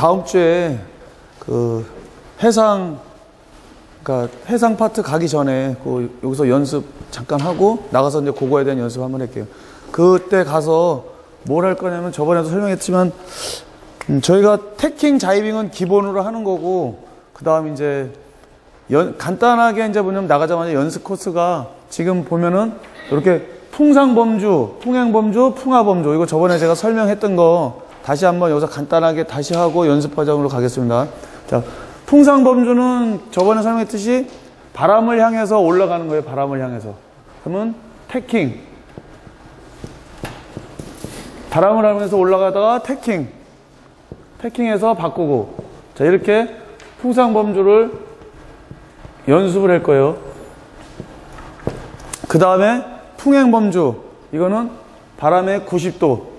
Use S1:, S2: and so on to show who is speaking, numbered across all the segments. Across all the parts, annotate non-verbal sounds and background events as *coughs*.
S1: 다음 주에 그 해상 그러니까 해상 파트 가기 전에 그 여기서 연습 잠깐 하고 나가서 이제 그거에 대한 연습 한번 할게요. 그때 가서 뭘 할 거냐면 저번에도 설명했지만 음, 저희가 태킹 자이빙은 기본으로 하는 거고 그 다음 이제 연, 간단하게 이제 뭐냐면 나가자마자 연습 코스가 지금 보면은 이렇게 풍상범주, 풍행범주, 풍화범주 이거 저번에 제가 설명했던 거 다시 한번 여기서 간단하게 다시 하고 연습 과정으로 가겠습니다. 자, 풍상 범주는 저번에 설명했듯이 바람을 향해서 올라가는 거예요. 바람을 향해서. 그러면 태킹. 바람을 향해서 올라가다가 태킹. 태킹해서 바꾸고. 자, 이렇게 풍상 범주를 연습을 할 거예요. 그 다음에 풍행 범주. 이거는 바람의 90도.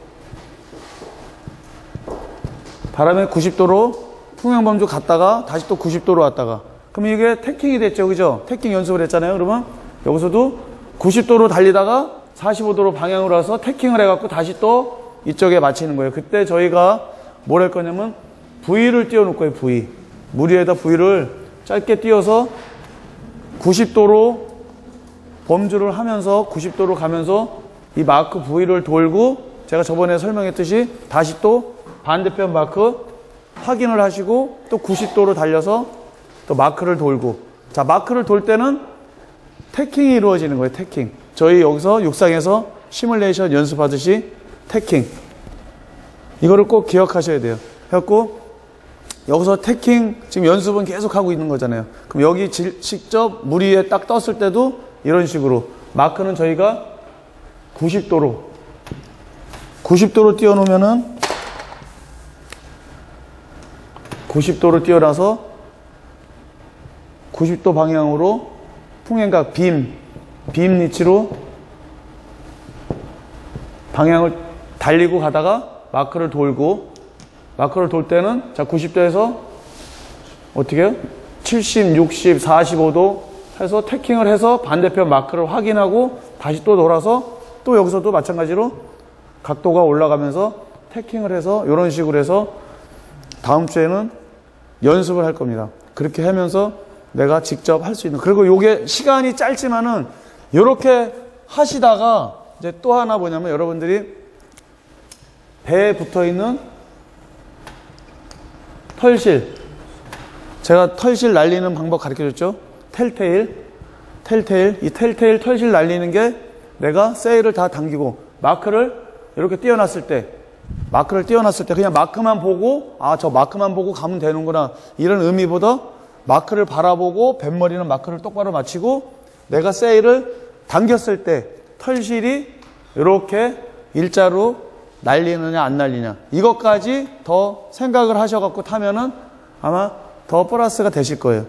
S1: 바람의 90도로 풍행범주 갔다가 다시 또 90도로 왔다가. 그럼 이게 태킹이 됐죠. 그죠? 태킹 연습을 했잖아요. 그러면 여기서도 90도로 달리다가 45도로 방향으로 와서 태킹을 해갖고 다시 또 이쪽에 맞히는 거예요. 그때 저희가 뭘 할 거냐면 V를 띄워놓을 거예요. V. 물 위에다 V를 짧게 띄워서 90도로 범주를 하면서 90도로 가면서 이 마크 V를 돌고 제가 저번에 설명했듯이 다시 또 반대편 마크 확인을 하시고 또 90도로 달려서 또 마크를 돌고. 자 마크를 돌 때는 태킹이 이루어지는 거예요 태킹. 저희 여기서 육상에서 시뮬레이션 연습하듯이 태킹. 이거를 꼭 기억하셔야 돼요. 그래갖고 여기서 태킹 지금 연습은 계속 하고 있는 거잖아요. 그럼 여기 직접 물 위에 딱 떴을 때도 이런 식으로 마크는 저희가 90도로 90도로 띄워놓으면은 90도로 띄어나서 90도 방향으로 풍행각 빔, 빔 니치로 방향을 달리고 가다가 마크를 돌고 마크를 돌 때는 자 90도에서 어떻게 해요? 70, 60, 45도 해서 태킹을 해서 반대편 마크를 확인하고 다시 또 돌아서 또 여기서도 마찬가지로 각도가 올라가면서 태킹을 해서 이런 식으로 해서 다음 주에는 연습을 할 겁니다. 그렇게 하면서 내가 직접 할 수 있는. 그리고 요게 시간이 짧지만은 이렇게 하시다가 이제 또 하나 뭐냐면 여러분들이 배에 붙어 있는 털실. 제가 털실 날리는 방법 가르쳐 줬죠? 텔테일. 텔테일. 이 텔테일 털실 날리는 게 내가 세일을 다 당기고 마크를 이렇게 띄어놨을 때 마크를 띄워놨을 때 그냥 마크만 보고 아 저 마크만 보고 가면 되는구나. 이런 의미보다 마크를 바라보고 뱃머리는 마크를 똑바로 맞추고 내가 세일을 당겼을 때 털실이 이렇게 일자로 날리느냐 안 날리냐. 이것까지 더 생각을 하셔갖고 타면은 아마 더 플러스가 되실 거예요.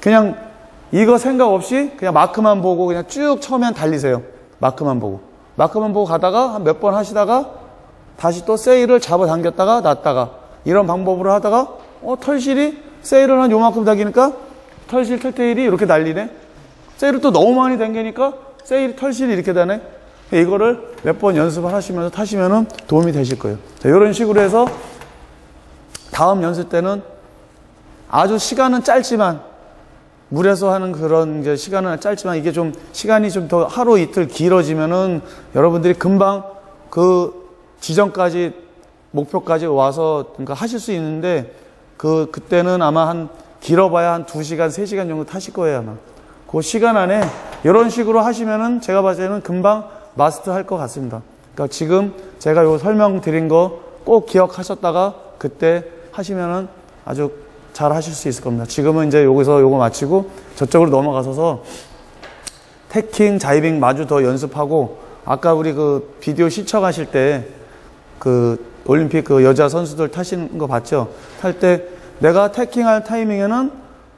S1: 그냥 이거 생각 없이 그냥 마크만 보고 그냥 쭉 처음엔 달리세요. 마크만 보고. 마크만 보고 가다가 한 몇 번 하시다가 다시 또 세일을 잡아당겼다가 놨다가 이런 방법으로 하다가 어 털실이 세일을 한 요만큼 당기니까 털실 털테일이 이렇게 날리네. 세일을 또 너무 많이 당기니까 세일 털실이 이렇게 되네. 이거를 몇 번 연습을 하시면서 타시면 도움이 되실 거예요. 자, 이런 식으로 해서 다음 연습 때는 아주 시간은 짧지만 물에서 하는 그런 게 시간은 짧지만 이게 좀 시간이 좀 더 하루 이틀 길어지면은 여러분들이 금방 그 지점까지 목표까지 와서 그러니까 하실 수 있는데 그 그때는 아마 한 길어봐야 한 2시간, 3시간 정도 타실 거예요, 아마. 그 시간 안에 이런 식으로 하시면은 제가 봤을 때는 금방 마스터 할 것 같습니다. 그러니까 지금 제가 요 설명드린 거 꼭 기억하셨다가 그때 하시면은 아주 잘 하실 수 있을 겁니다. 지금은 이제 여기서 요거 마치고 저쪽으로 넘어가서서 태킹, 자이빙 마주 더 연습하고 아까 우리 그 비디오 시청하실 때 그 올림픽 그 여자 선수들 타시는 거 봤죠? 탈 때 내가 tacking할 타이밍에는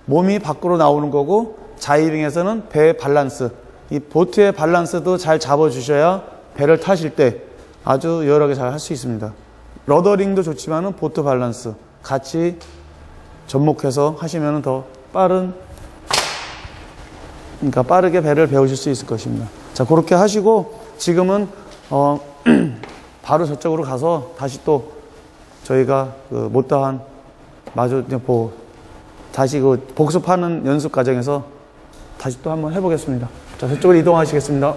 S1: 몸이 밖으로 나오는 거고 jibing에서는 배 밸런스 이 보트의 밸런스도 잘 잡아주셔야 배를 타실 때 아주 여러하게 잘할 수 있습니다. ruddering도 좋지만은 보트 밸런스 같이 접목해서 하시면 더 빠른 그러니까 빠르게 배를 배우실 수 있을 것입니다. 자 그렇게 하시고 지금은 어 *clears throat* 바로 저쪽으로 가서 다시 또 저희가 그 못다한 그냥 보 다시 그 복습하는 연습 과정에서 다시 또 한번 해보겠습니다. 자, 저쪽으로 이동하시겠습니다.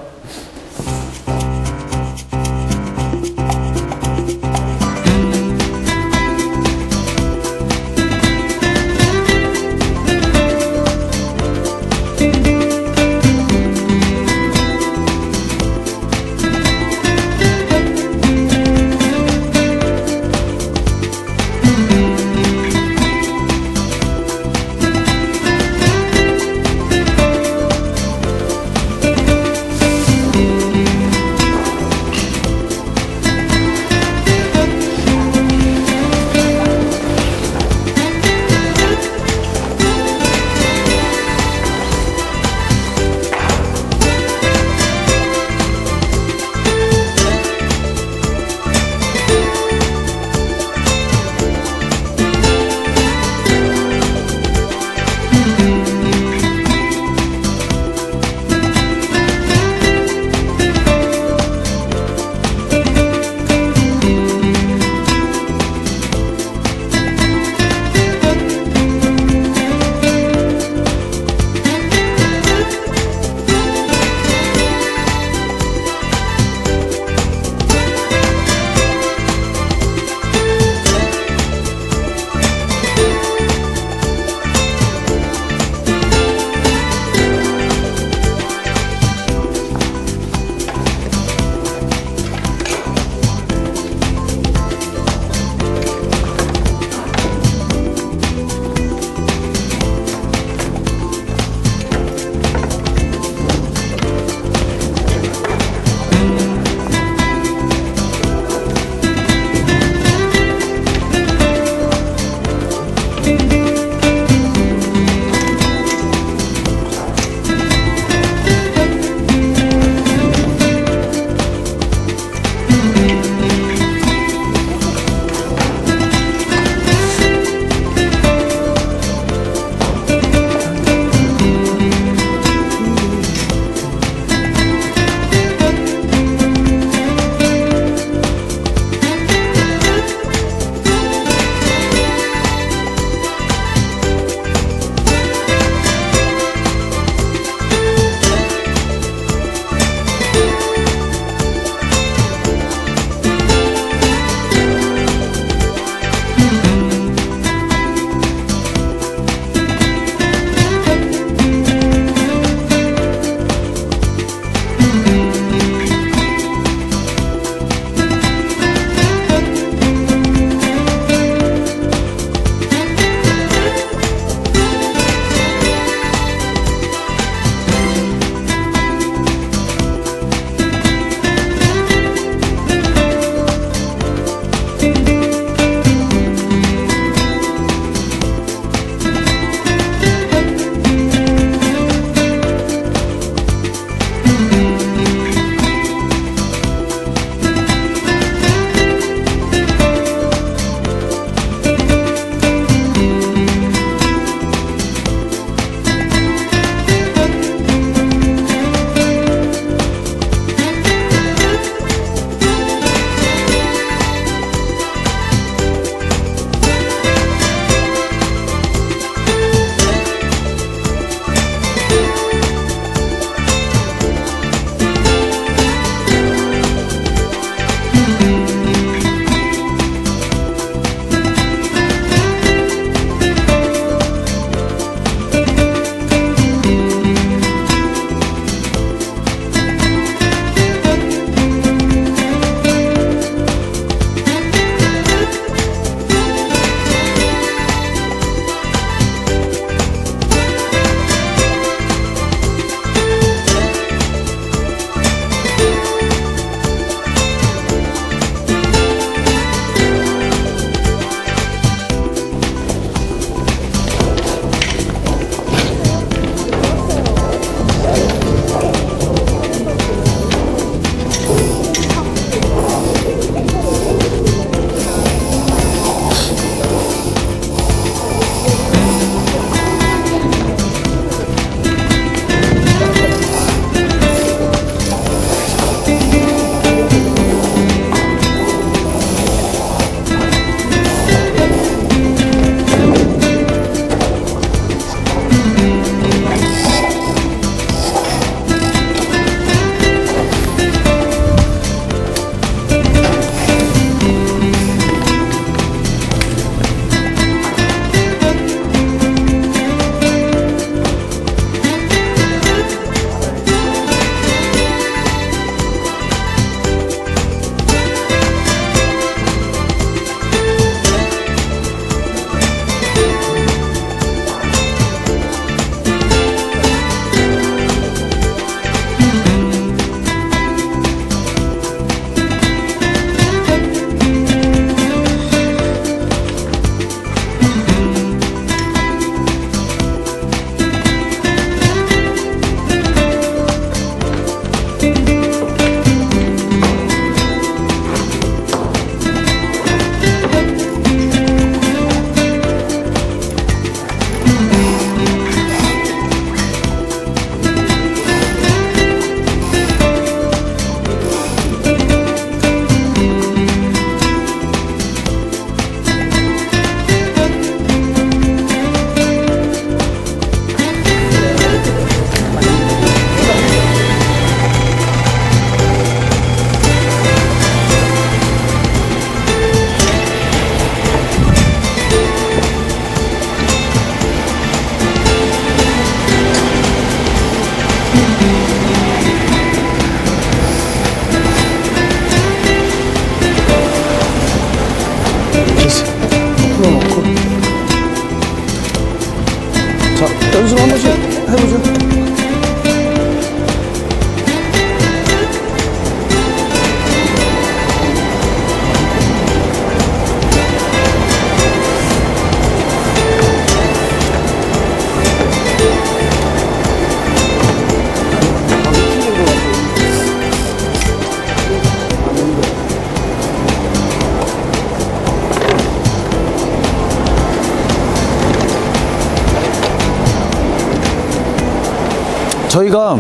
S1: 저희가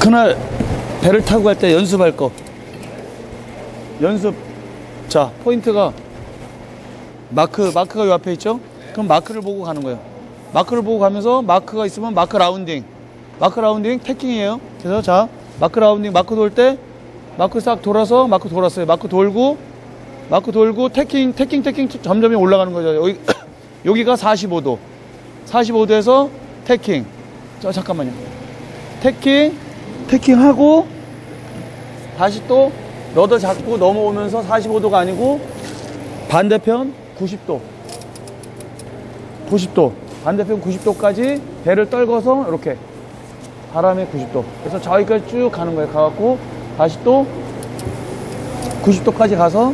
S1: 그날 배를 타고 갈 때 연습할 거. 연습. 자 포인트가 마크 마크가 요 앞에 있죠? 그럼 마크를 보고 가는 거예요. 마크를 보고 가면서 마크가 있으면 mark rounding. Mark rounding tacking이에요. 그래서 자 mark rounding 마크 돌 때 마크 싹 돌아서 마크 돌았어요. 마크 돌고 마크 돌고 tacking tacking tacking 점점 올라가는 거죠. 여기 *coughs* 여기가 45도. 45도에서 태킹. 자 잠깐만요 태킹 태킹하고 다시 또 러더 잡고 넘어오면서 45도가 아니고 반대편 90도. 90도. 반대편 90도까지 배를 떨궈서 이렇게 바람에 90도. 그래서 저기까지 쭉 가는 거예요. 가갖고 다시 또 90도까지 가서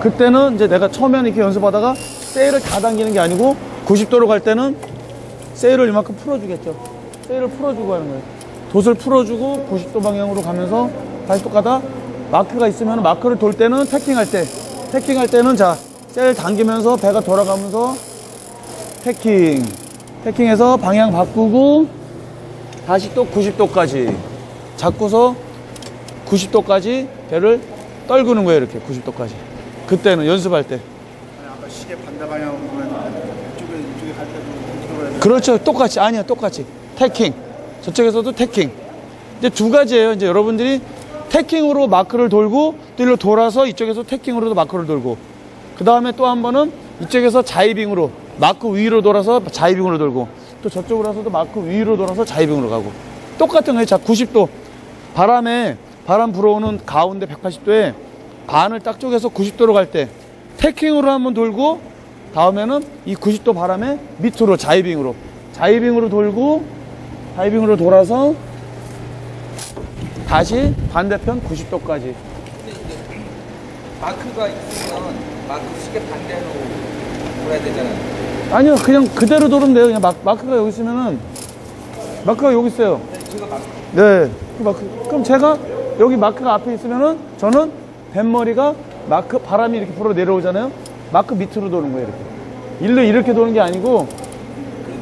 S1: 그때는 이제 내가 처음에는 이렇게 연습하다가 세일을 다 당기는 게 아니고 90도로 갈 때는 세일을 이만큼 풀어주겠죠 세일을 풀어주고 하는 거예요 돛을 풀어주고 90도 방향으로 가면서 다시 또 가다 마크가 있으면 마크를 돌 때는 태킹할 때 태킹할 때는 자 세일 당기면서 배가 돌아가면서 태킹 태킹해서 방향 바꾸고 다시 또 90도까지 잡고서 90도까지 배를 떨구는 거예요 이렇게 90도까지 그때는 연습할 때
S2: 아까 시계 반대 방향으로 이쪽에 이쪽에 갈 때도.
S1: 그렇죠. 똑같이. 아니야, 똑같이. 태킹. 저쪽에서도 태킹. 이제 두 가지예요. 이제 여러분들이 태킹으로 마크를 돌고 또 일로 돌아서 이쪽에서 태킹으로도 마크를 돌고 그 다음에 또 한 번은 이쪽에서 자이빙으로 마크 위로 돌아서 자이빙으로 돌고 또 저쪽으로 와서도 마크 위로 돌아서 자이빙으로 가고 똑같은 거예요. 자, 90도 바람에 바람 불어오는 가운데 180도에 반을 딱 쪼개서 90도로 갈 때 태킹으로 한번 돌고 다음에는 이 90도 바람에 밑으로 자이빙으로 자이빙으로 돌고 자이빙으로 돌아서 다시 반대편 90도까지.
S3: 마크가 있으면 마크 시계 반대로 돌아야 되잖아요.
S1: 아니요 그냥 그대로 돌으면 돼요. 그냥 마, 마크가 여기 있으면은 마크가 여기 있어요.
S3: 마크.
S1: 네그 마크. 그럼 제가 여기 마크가 앞에 있으면은 저는 뱃머리가 마크 바람이 이렇게 불어 내려오잖아요. 마크 밑으로 도는 거예요 이렇게. 일로 이렇게 도는 게 아니고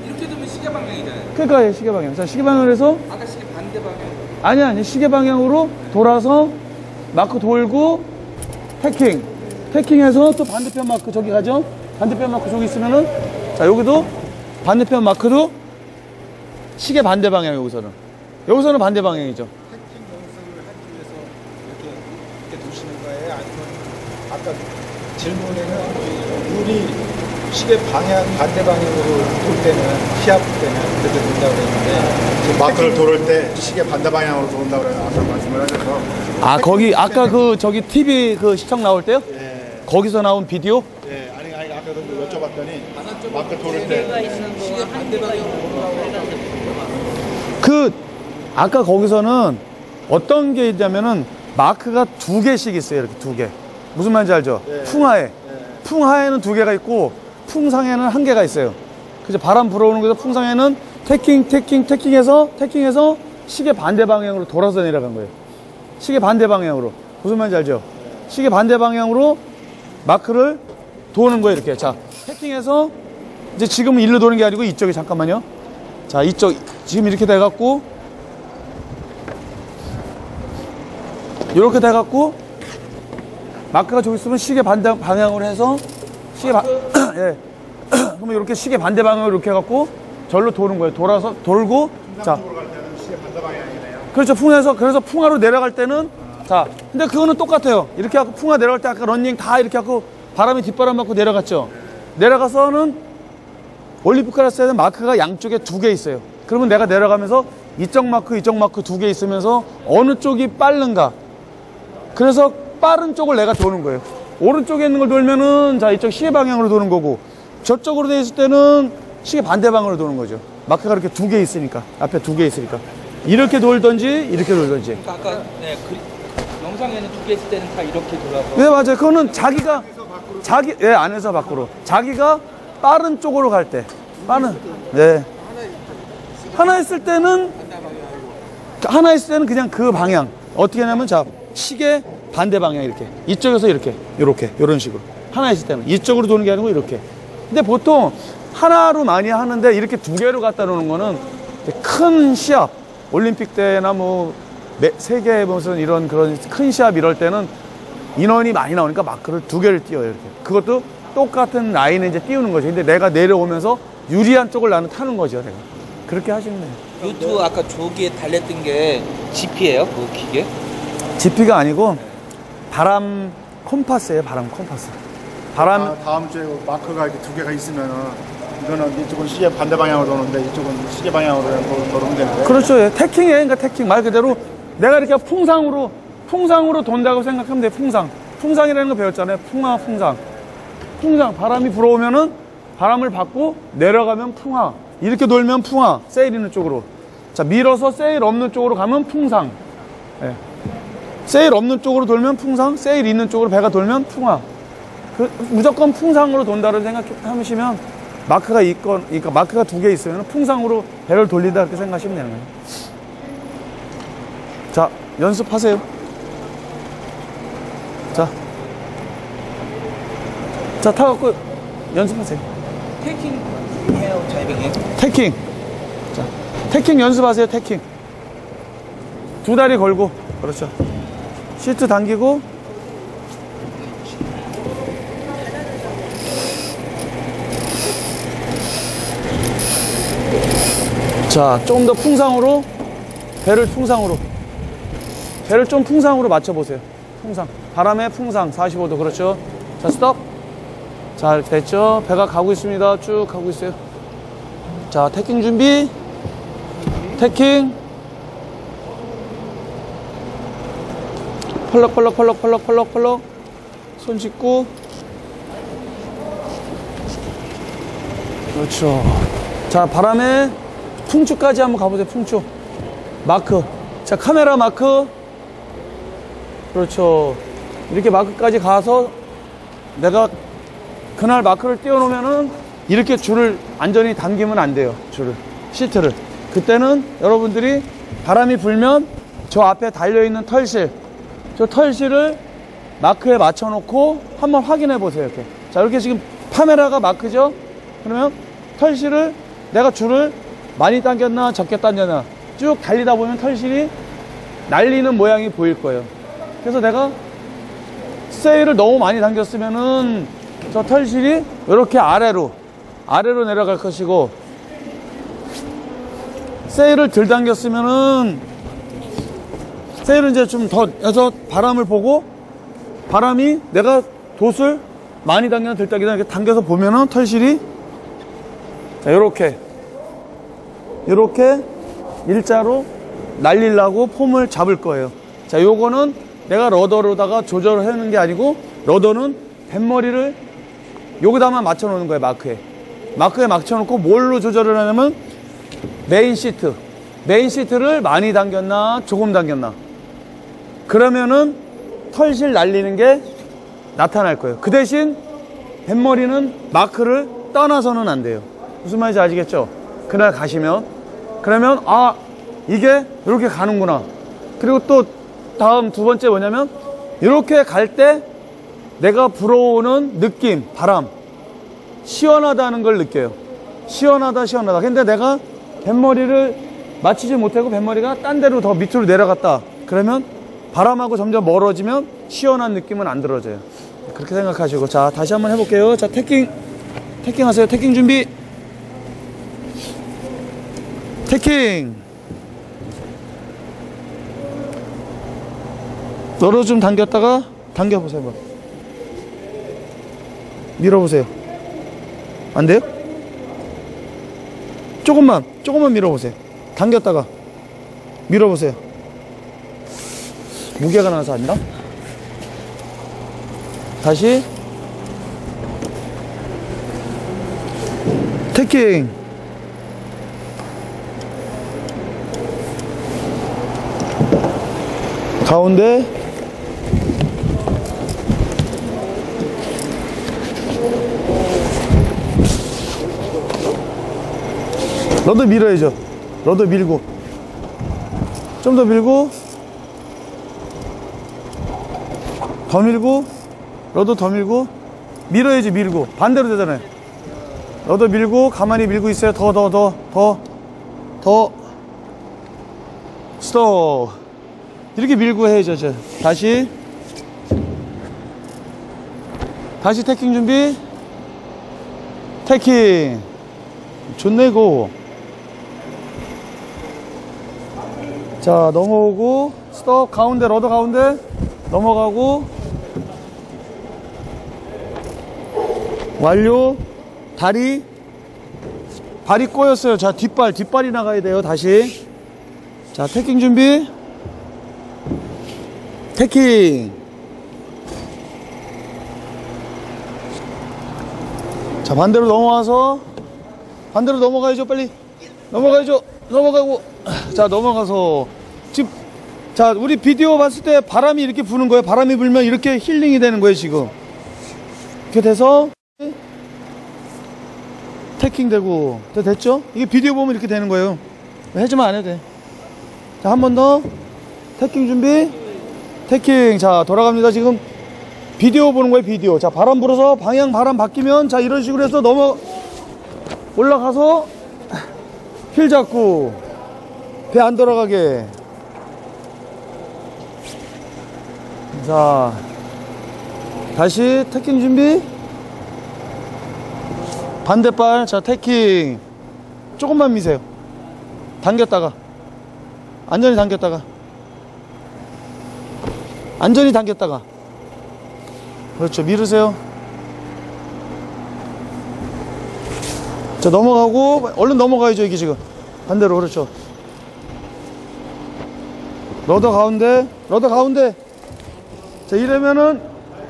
S3: 이렇게 두면 시계 방향이잖아요.
S1: 그러니까 시계 방향. 자 시계 방향으로 해서
S3: 아까 시계 반대 방향.
S1: 아니 아니 시계 방향으로 돌아서 마크 돌고 태킹. 태킹해서 또 반대편 마크 저기 가죠? 반대편 마크 저기 있으면은 자 여기도 반대편 마크도 시계 반대 방향 여기서는. 여기서는 반대 방향이죠.
S2: 태킹 연습을 하기 위해서 이렇게 이렇게 두시는 거예요? 아니면 아까 질문에는 물이 시계 방향 반대 방향으로 돌 때는 시합 때는 이렇게 돈다고 그랬는데 지금 마크를 돌을 때 시계 반대 방향으로 돈다고 그래서 아까 말씀을 하셔서
S1: 아 거기 아까 그 저기 TV 그 시청 나올 때요?
S2: 예,
S1: 거기서 나온 비디오?
S2: 예, 아니 아니 아까도 여쭤봤더니 마크 돌을 때.
S3: 시계 반대 방향으로
S1: 그 아까 거기서는 어떤 게 있냐면은 마크가 두 개씩 있어요 이렇게 두 개. 무슨 말인지 알죠?
S2: 네.
S1: 풍하에. 풍하에는 두 개가 있고 풍상에는 한 개가 있어요. 그죠 바람 불어오는 곳에서 풍상에는 태킹 태킹 태킹해서 태킹해서 시계 반대 방향으로 돌아서 내려간 거예요. 시계 반대 방향으로. 무슨 말인지 알죠? 시계 반대 방향으로 마크를 도는 거예요 이렇게. 자 태킹해서 이제 지금은 일로 도는 게 아니고 이쪽에 잠깐만요. 자 이쪽 지금 이렇게 돼 갖고 이렇게 돼 갖고 마크가 저기 있으면 시계 반대 방향으로 해서 시계 반 예. *clears throat* 그러면 이렇게 시계 반대 방향으로 이렇게 해갖고 절로 도는 거예요. 돌아서 돌고 자. 그렇죠 풍에서 그래서 풍하로 내려갈 때는 자 근데 그거는 똑같아요. 이렇게 하고 풍하 내려갈 때 아까 런닝 다 이렇게 하고 바람이 뒷바람 맞고 내려갔죠. 내려가서는 올림픽 클래스에는 마크가 양쪽에 두 개 있어요. 그러면 내가 내려가면서 이쪽 마크, 이쪽 마크 두 개 있으면서 어느 쪽이 빠른가. 그래서 빠른 쪽을 내가 도는 거예요. 오른쪽에 있는 걸 돌면은 자 이쪽 시계 방향으로 도는 거고 저쪽으로 돼 있을 때는 시계 반대 방향으로 도는 거죠. 마크가 이렇게 두 개 있으니까 앞에 두 개 있으니까 이렇게 돌던지 이렇게 돌던지.
S3: 그러니까 아까 네, 그, 영상에는 두 개 있을 때는 다 이렇게 돌아서
S1: 네 맞아요. 그거는 자기가 자기 예 안에서 밖으로 자기가 빠른 쪽으로 갈 때 빠른 네 하나 있을 때는 하나 있을 때는 그냥 그 방향 어떻게 하냐면 자 시계 반대 방향 이렇게. 이쪽에서 이렇게. 이렇게. 이런 식으로. 하나 있을 때는. 이쪽으로 도는 게 아니고 이렇게. 근데 보통 하나로 많이 하는데 이렇게 두 개로 갖다 놓는 거는 큰 시합. 올림픽 때나 뭐 매- 세계 무슨 이런 그런 큰 시합 이럴 때는 인원이 많이 나오니까 마크를 두 개를 띄워요 이렇게. 그것도 똑같은 라인에 이제 띄우는 거죠 근데 내가 내려오면서 유리한 쪽을 나는 타는 거죠 내가. 그렇게 하시면 돼요.
S3: 요트 아까 조기에 달랬던 게 GP예요? 그 기계?
S1: 지피가 아니고 바람 콤파스예요 바람 콤파스. 바람
S4: 아, 다음 주에 마크가 이렇게 두 개가 있으면은 이거는 이쪽은 시계 반대 방향으로 도는데 이쪽은 시계 방향으로 도- 도는 되는데.
S1: 그렇죠. 예, 태킹이에요. 그러니까 태킹 말 그대로 내가 이렇게 풍상으로 풍상으로 돈다고 생각하면 돼요 풍상. 풍상이라는 거 배웠잖아요. 풍화 풍상. 풍상 바람이 불어오면은 바람을 받고 내려가면 풍화. 이렇게 돌면 풍화. 세일 있는 쪽으로. 자 밀어서 세일 없는 쪽으로 가면 풍상. 예. 세일 없는 쪽으로 돌면 풍상 세일 있는 쪽으로 배가 돌면 풍화 그, 무조건 풍상으로 돈다를 생각하시면 마크가 있건 그러니까 마크가 두 개 있으면 풍상으로 배를 돌린다 이렇게 생각하시면 되는 거예요 자 연습하세요 자 자, 타갖고 연습하세요.
S3: 테이킹 해요, 자이빙해요?
S1: 태킹. 자, 태킹 연습하세요, 태킹. 두 다리 걸고. 그렇죠. 시트 당기고. 자, 좀 더 풍상으로. 배를 풍상으로. 배를 좀 풍상으로 맞춰보세요. 풍상. 바람의 풍상. 45도. 그렇죠. 자, 스톱. 자, 이렇게 됐죠? 배가 가고 있습니다. 쭉 가고 있어요. 자, 태킹 준비. 태킹. 펄럭, 펄럭, 펄럭, 펄럭, 펄럭, 펄럭. 손 짚고. 그렇죠. 자, 바람에 풍추까지 한번 가보세요. 풍추. 마크. 자, 카메라 마크. 그렇죠. 이렇게 마크까지 가서 내가 그날 마크를 띄워놓으면은 이렇게 줄을 안전히 당기면 안 돼요. 줄을. 시트를. 그때는 여러분들이 바람이 불면 저 앞에 달려있는 털실, 저 털실을 마크에 맞춰 놓고 한번 확인해 보세요. 이렇게. 자, 이렇게 지금 카메라가 마크죠? 그러면 털실을 내가 줄을 많이 당겼나 적게 당겼나 쭉 달리다 보면 털실이 날리는 모양이 보일 거예요. 그래서 내가 세일을 너무 많이 당겼으면은 저 털실이 이렇게 아래로 아래로 내려갈 것이고 세일을 덜 당겼으면은 세일은 이제 좀더 여서 바람을 보고 바람이 내가 돛을 많이 당기나 덜 당기나 이렇게 당겨서 보면은 털실이 자 요렇게 요렇게 일자로 날리려고 폼을 잡을 거예요. 자, 요거는 내가 rudder로다가 조절을 하는 게 아니고 rudder는 뱃머리를 여기다만 맞춰 놓는 거예요, 마크에. 마크에 맞춰 놓고 뭘로 조절을 하냐면 main sheet. Main sheet를 많이 당겼나 조금 당겼나. 그러면은 털실 날리는 게 나타날 거예요. 그 대신 뱃머리는 마크를 떠나서는 안 돼요. 무슨 말인지 아시겠죠? 그날 가시면 그러면 아 이게 이렇게 가는구나. 그리고 또 다음 두 번째 뭐냐면 이렇게 갈 때 내가 불어오는 느낌, 바람 시원하다는 걸 느껴요. 시원하다, 시원하다. 근데 내가 뱃머리를 맞추지 못하고 뱃머리가 딴 데로 더 밑으로 내려갔다. 그러면 바람하고 점점 멀어지면 시원한 느낌은 안 들어져요. 그렇게 생각하시고 자 다시 한번 해볼게요. 자 태킹 태킹 하세요. 태킹 준비. 태킹. 너로 좀 당겼다가 당겨보세요. 한번. 밀어보세요. 안 돼요? 조금만, 조금만 밀어보세요. 당겼다가 밀어보세요. 무게가 나서 안 나? 다시. 태킹. 가운데. 너도 밀어야죠. 너도 밀고. 좀 더 밀고 더 밀고 너도 더 밀고 밀어야지 밀고. 반대로 되잖아요. 너도 밀고 가만히 밀고 있어요. 더 더 더 더 더. 스톱. 이렇게 밀고 해야죠 저. 다시. 다시 태킹 준비. 태킹. 좋네 고. 자 넘어오고 스톱. 가운데 러더 가운데. 넘어가고 완료. 다리. 발이 꼬였어요. 자 뒷발 뒷발이 나가야 돼요. 다시. 자 태킹 준비. 태킹. 자 반대로 넘어와서. 반대로 넘어가야죠 빨리. 넘어가야죠. 넘어가고. 자 넘어가서. 지금 자 우리 비디오 봤을 때 바람이 이렇게 부는 거예요. 바람이 불면 이렇게 힐링이 되는 거예요 지금. 이렇게 돼서 태킹 되고. 다 됐죠? 이게 비디오 보면 이렇게 되는 거예요. 해주면 안 해도 돼 자 한 번 더. 태킹 준비. 태킹. 자 돌아갑니다 지금. 비디오 보는 거예요 비디오. 자 바람 불어서 방향 바람 바뀌면 자 이런 식으로 해서 넘어 올라가서 힐 잡고 배 안 돌아가게. 자 다시 태킹 준비 반대발 자 태킹. 조금만 미세요. 당겼다가. 안전히 당겼다가. 안전히 당겼다가. 그렇죠. 밀으세요. 자 넘어가고 얼른 넘어가야죠 이게 지금. 반대로 그렇죠. 러더 가운데 러더 가운데. 자 이러면은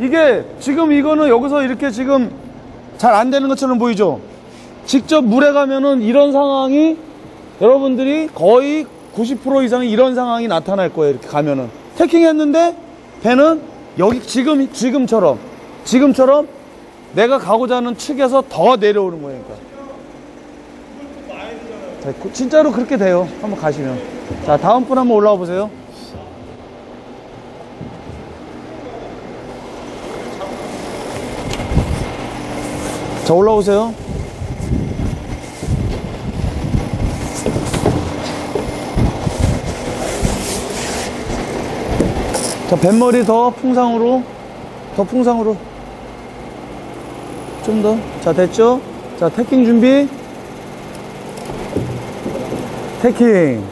S1: 이게 지금 이거는 여기서 이렇게 지금 잘 안 되는 것처럼 보이죠? 직접 물에 가면은 이런 상황이 여러분들이 거의 90% 이상이 이런 상황이 나타날 거예요 이렇게 가면은. 태킹 했는데 배는 여기 지금 지금처럼 지금처럼 내가 가고자 하는 측에서 더 내려오는 거예요 그러니까. 진짜로 그렇게 돼요. 한번 가시면. 자 다음 분 한번 올라와 보세요 자 올라오세요. 자 뱃머리 더 풍상으로 더 풍상으로. 좀 더. 자 됐죠? 자 태킹 준비. 태킹.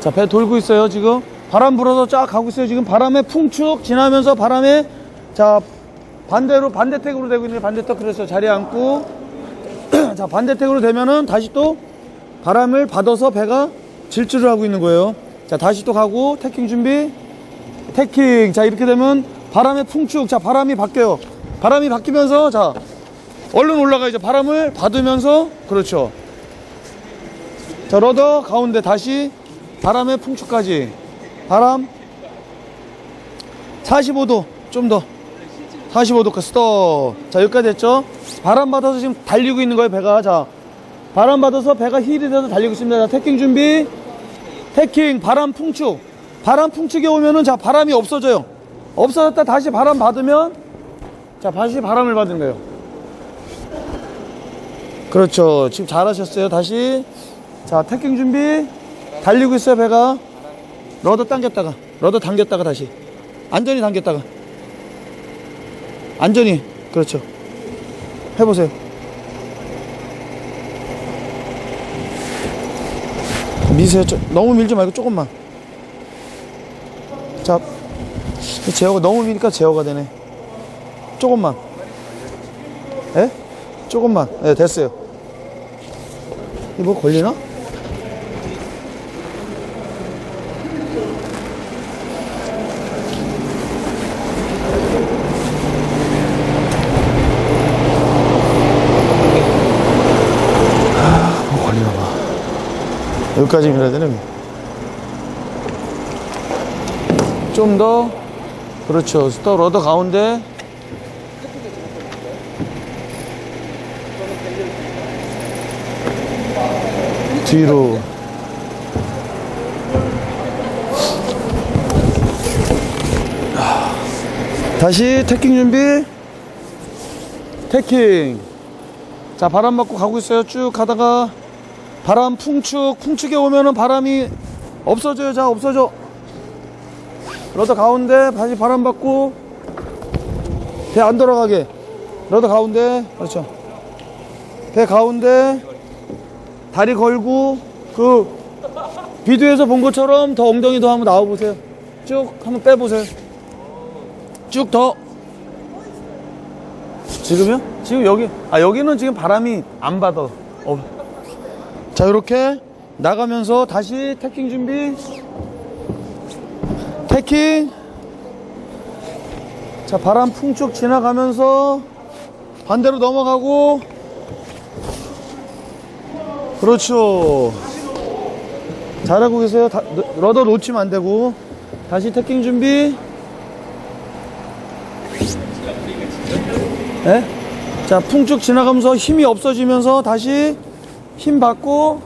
S1: 자 배 돌고 있어요 지금. 바람 불어서 쫙 가고 있어요 지금. 바람에 풍축 지나면서 바람에 자 반대로 반대택으로 되고 있는 반대택 그래서 자리에 앉고 *clears throat* 자 반대택으로 되면은 다시 또 바람을 받아서 배가 질주를 하고 있는 거예요. 자 다시 또 가고 태킹 준비. 태킹. 자 이렇게 되면 바람의 풍축. 자 바람이 바뀌어요. 바람이 바뀌면서 자 얼른 올라가야죠 바람을 받으면서 그렇죠. 자 러더 가운데 다시 바람의 풍축까지. 바람. 45도 좀더 45도 스톱 자 여기까지 됐죠? 바람 받아서 지금 달리고 있는 거예요 배가. 자 바람 받아서 배가 heel이 돼서 달리고 있습니다. 자, 태킹 준비. Tacking 바람 풍축. 바람 풍축이 오면은 자 바람이 없어져요. 없어졌다 다시 바람 받으면 자 다시 바람을 받는 거예요. 그렇죠. 지금 잘하셨어요 다시. 자 tacking 준비. 달리고 있어요 배가. rudder 당겼다가 rudder 당겼다가 다시. 안전히 당겼다가 안전히 그렇죠. 해보세요. 미세요 저- 너무 밀지 말고 조금만. 자 제어가 너무 미니까 제어가 되네. 조금만. 예? 조금만. 예 됐어요. 이거 뭐 걸리나? 여기까지 밀어야 되네. 좀 더. 그렇죠. 스톱 러더 가운데. 뒤로. 다시 태킹 준비. 태킹. 자, 바람 맞고 가고 있어요. 쭉 가다가 바람 풍축, 풍축에 오면은 바람이 없어져요. 자, 없어져. rudder 가운데 다시 바람 받고 배 안 돌아가게. rudder 가운데. 그렇죠. 배 가운데 다리 걸고 그 비디오에서 본 것처럼 더 엉덩이 더 한번 나와 보세요. 쭉 한번 빼 보세요. 쭉 더. 지금요? 지금 여기 아 여기는 지금 바람이 안 받아. 어. 자 이렇게 나가면서 다시 태킹 준비. 태킹. 자 바람 풍축 지나가면서 반대로 넘어가고. 그렇죠. 잘하고 계세요. 다- 러더 놓치면 안 되고. 다시 태킹 준비. 예? 자, 풍축 지나가면서 힘이 없어지면서 다시 힘 받고.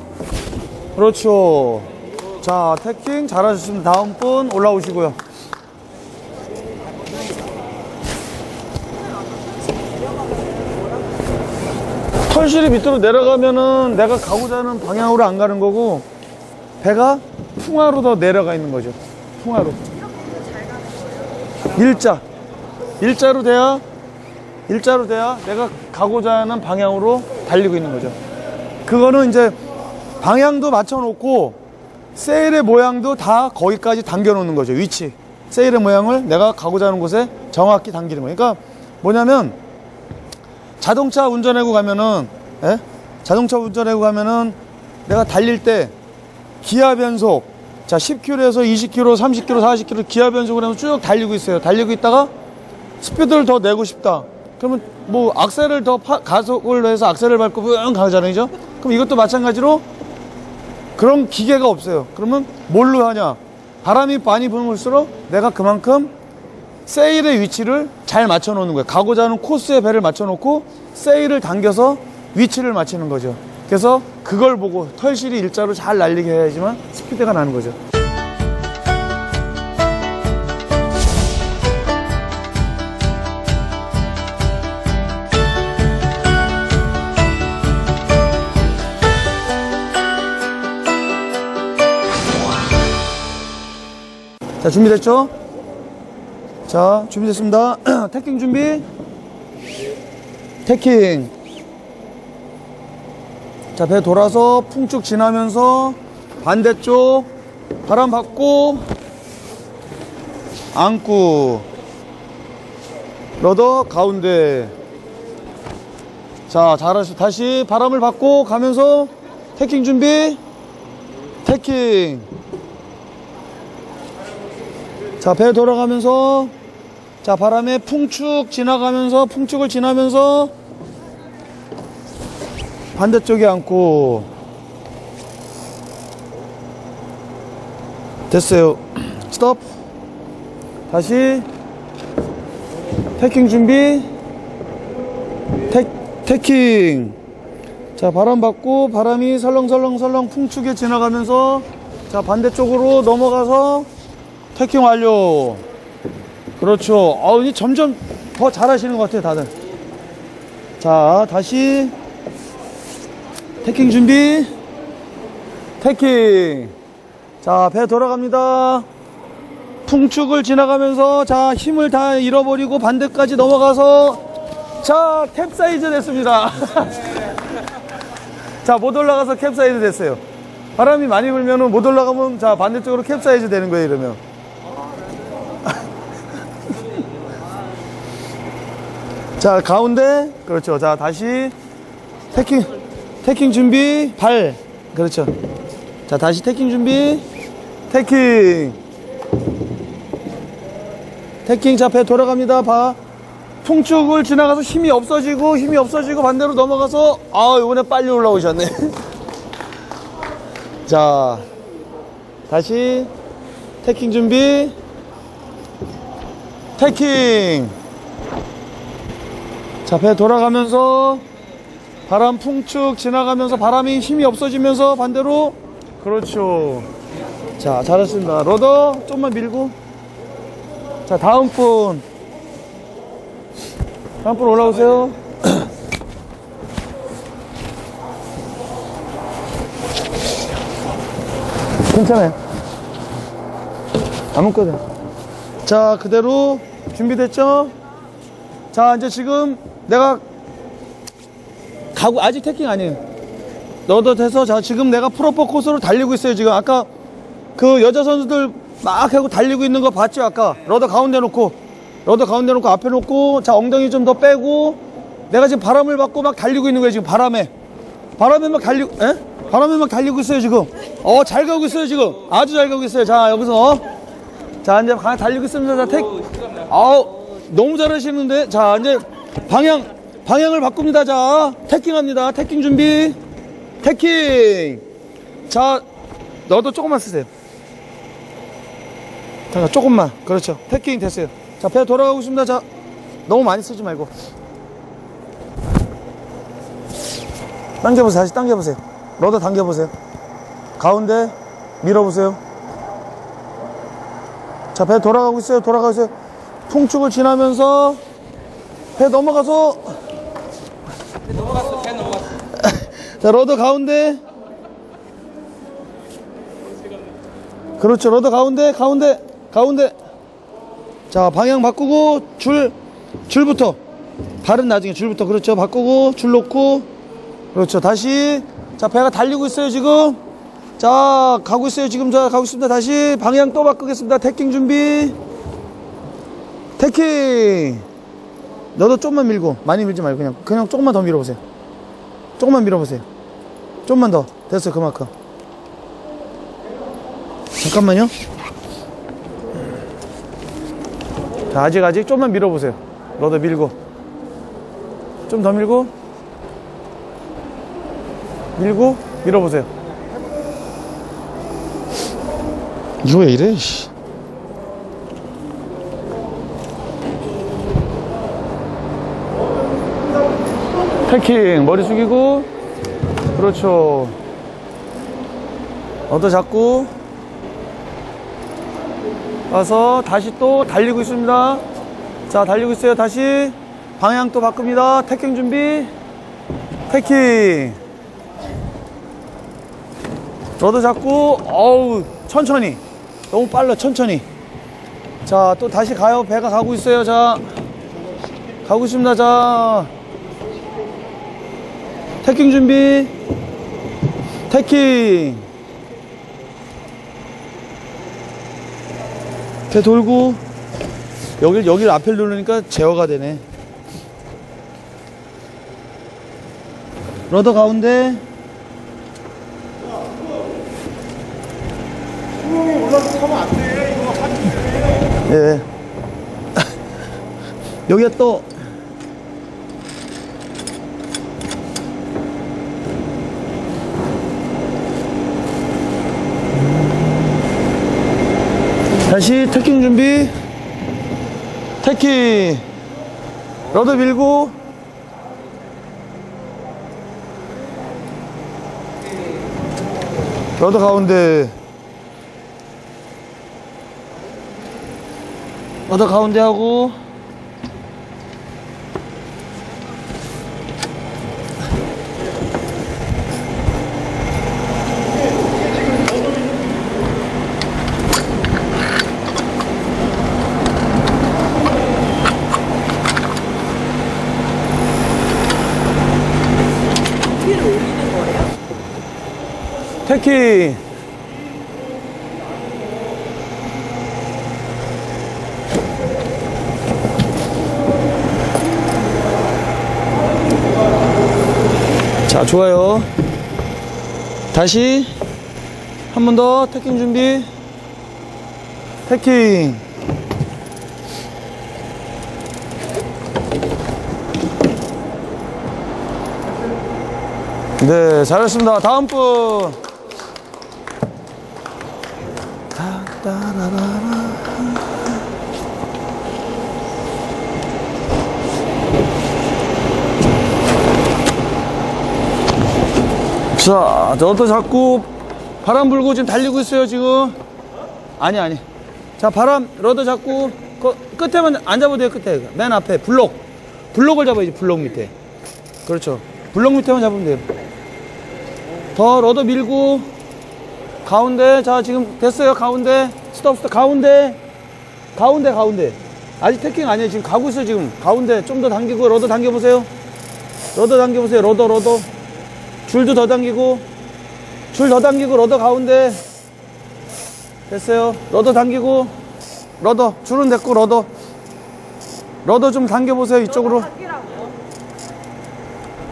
S1: 그렇죠. 자, 태킹 잘하셨습니다. 다음 분 올라오시고요. 털실이 밑으로 내려가면은 내가 가고자 하는 방향으로 안 가는 거고 배가 풍화로 더 내려가 있는 거죠. 풍화로. 일자. 일자로 돼야 일자로 돼야 내가 가고자 하는 방향으로 달리고 있는 거죠. 그거는 이제 방향도 맞춰놓고 세일의 모양도 다 거기까지 당겨놓는 거죠. 위치. 세일의 모양을 내가 가고자 하는 곳에 정확히 당기는 거예요. 그러니까 뭐냐면 자동차 운전하고 가면은 예? 자동차 운전하고 가면은 내가 달릴 때 기아 변속 자 10km에서 20km, 30km, 40km 기아 변속을 하면서 쭉 달리고 있어요. 달리고 있다가 스피드를 더 내고 싶다. 그러면 뭐 악셀을 더 파- 가속을 해서 악셀을 밟고 뿅 가잖아요. 그죠? 그럼 이것도 마찬가지로 그런 기계가 없어요. 그러면 뭘로 하냐? 바람이 많이 불면일수록 내가 그만큼 세일의 위치를 잘 맞춰 놓는 거예요. 가고자 하는 코스의 배를 맞춰 놓고 세일을 당겨서 위치를 맞추는 거죠. 그래서 그걸 보고 털실이 일자로 잘 날리게 해야지만 스피드가 나는 거죠. 자, 준비됐죠? 자, 준비됐습니다. *clears throat* 태킹 준비. 태킹. 자, 배 돌아서 풍쭉 지나면서 반대쪽 바람 받고 안고 러더 가운데 자, 잘하시 다시 바람을 받고 가면서 태킹 준비. 태킹. 자, 배 돌아가면서 자, 바람에 풍축 지나가면서 풍축을 지나면서 반대쪽에 앉고 됐어요. 스톱. 다시 태킹 준비. 태, 태킹. 자, 바람 받고 바람이 설렁설렁설렁 풍축에 지나가면서 자, 반대쪽으로 넘어가서 tacking 완료. 그렇죠. 어, 이 점점 더 잘하시는 것 같아요, 다들. 자, 다시 tacking 준비. Tacking. 자, 배 돌아갑니다. 풍축을 지나가면서 자, 힘을 다 잃어버리고 반대까지 넘어가서 자, capsize 됐습니다. *laughs* 자, 못 올라가서 capsize 됐어요. 바람이 많이 불면은 못 올라가면 자, 반대쪽으로 capsize 되는 거예요, 이러면. 자, 가운데. 그렇죠. 자, 다시 tacking, tacking 준비, 발. 그렇죠. 자, 다시 tacking 준비, tacking. Tacking, 자, 배 돌아갑니다. 봐. 풍축을 지나가서 힘이 없어지고, 힘이 없어지고, 반대로 넘어가서, 아, 이번에 빨리 올라오셨네. *laughs* 자, 다시 태킹 준비. 태킹. 자, 배 돌아가면서 바람 풍축 지나가면서 바람이 힘이 없어지면서 반대로 그렇죠. 자, 잘했습니다. 러더 좀만 밀고. 자, 다음 분. 다음 분 올라오세요. *clears throat* 괜찮아요. 아무거나. 자, 그대로 준비됐죠? 자, 이제 지금 내가 가고, 아직 tacking 아니에요. 너도 돼서, 자, 지금 내가 프로포 코스로 달리고 있어요, 지금. 아까 그 여자 선수들 막 하고 달리고 있는 거 봤죠, 아까? rudder 가운데 놓고. rudder 가운데 놓고 앞에 놓고, 자, 엉덩이 좀 더 빼고, 내가 지금 바람을 받고 막 달리고 있는 거예요, 지금 바람에. 바람에 막 달리고, 에? 바람에 막 달리고 있어요, 지금. 어, 잘 가고 있어요, 지금. 아주 잘 가고 있어요. 자, 여기서. 자, 이제 가, 달리고 있습니다. 자, 택. 아우, 너무 잘하시는데. 자, 이제 방향, 방향을 바꿉니다. 자, 태킹합니다. 태킹 준비. 태킹. 자, 너도 조금만 쓰세요. 자, 조금만. 그렇죠. 태킹 됐어요. 자, 배 돌아가고 있습니다. 자, 너무 많이 쓰지 말고. 당겨보세요. 다시 당겨보세요. rudder 당겨보세요. 가운데 밀어보세요. 자, 배 돌아가고 있어요. 돌아가고 있어요. 풍축을 지나면서 배 넘어가서
S3: 배 넘어갔어, 배 넘어갔어. *laughs*
S1: 자, rudder 가운데. 그렇죠. rudder 가운데, 가운데, 가운데. 자, 방향 바꾸고 줄, 줄부터. 발은 나중에 줄부터. 그렇죠. 바꾸고 줄 놓고. 그렇죠. 다시. 자, 배가 달리고 있어요, 지금. 자, 가고 있어요. 지금 자, 가고 있습니다. 다시 방향 또 바꾸겠습니다. 태킹 준비. 태킹. 너도 좀만 밀고. 많이 밀지 말고 그냥, 그냥 조금만 더 밀어보세요. 조금만 밀어보세요. 좀만 더. 됐어요, 그만큼. 잠깐만요. 자, 아직, 아직 좀만 밀어보세요. 너도 밀고. 좀 더 밀고. 밀고, 밀어보세요. 이거 왜 이래, 패킹, 머리 숙이고. 그렇죠. 얻어 잡고. 와서 다시 또 달리고 있습니다. 자, 달리고 있어요. 다시 방향 또 바꿉니다. 태킹 준비. 태킹. 러더 잡고, 어우, 천천히. 너무 빨라, 천천히. 자, 또 다시 가요. 배가 가고 있어요. 자, 가고 있습니다. 자, 태킹 준비. 태킹. 배 돌고 여길 여길 앞을 누르니까 제어가 되네. 러더 가운데. 예. *laughs* 여기가 또 다시 태킹 준비. 태킹. 러더 밀고. 러더 가운데. 러더 가운데 하고 태킹 자 좋아요. 다시 한 번 더 태킹 준비. 태킹. 네 잘했습니다. 다음 분 따라라라. 자, 저도 자꾸 바람 불고 지금 달리고 있어요, 지금. 아니, 아니. 자, 바람, 러더 잡고, 그 끝에만 안 잡아도 돼요, 끝에. 맨 앞에, 블록. 블록을 잡아야지, 블록 밑에. 그렇죠. 블록 밑에만 잡으면 돼요. 더 rudder 밀고, 가운데. 자, 지금 됐어요, 가운데. 스톱, 스톱, 가운데. 가운데, 가운데. 아직 tacking 아니에요. 지금 가고 있어요, 지금. 가운데. 좀 더 당기고, rudder 당겨보세요. rudder 당겨보세요, rudder, rudder. 줄도 더 당기고 줄 더 당기고 rudder 가운데. 됐어요. rudder 당기고 rudder. 줄은 됐고 rudder. rudder 좀 당겨보세요 이쪽으로.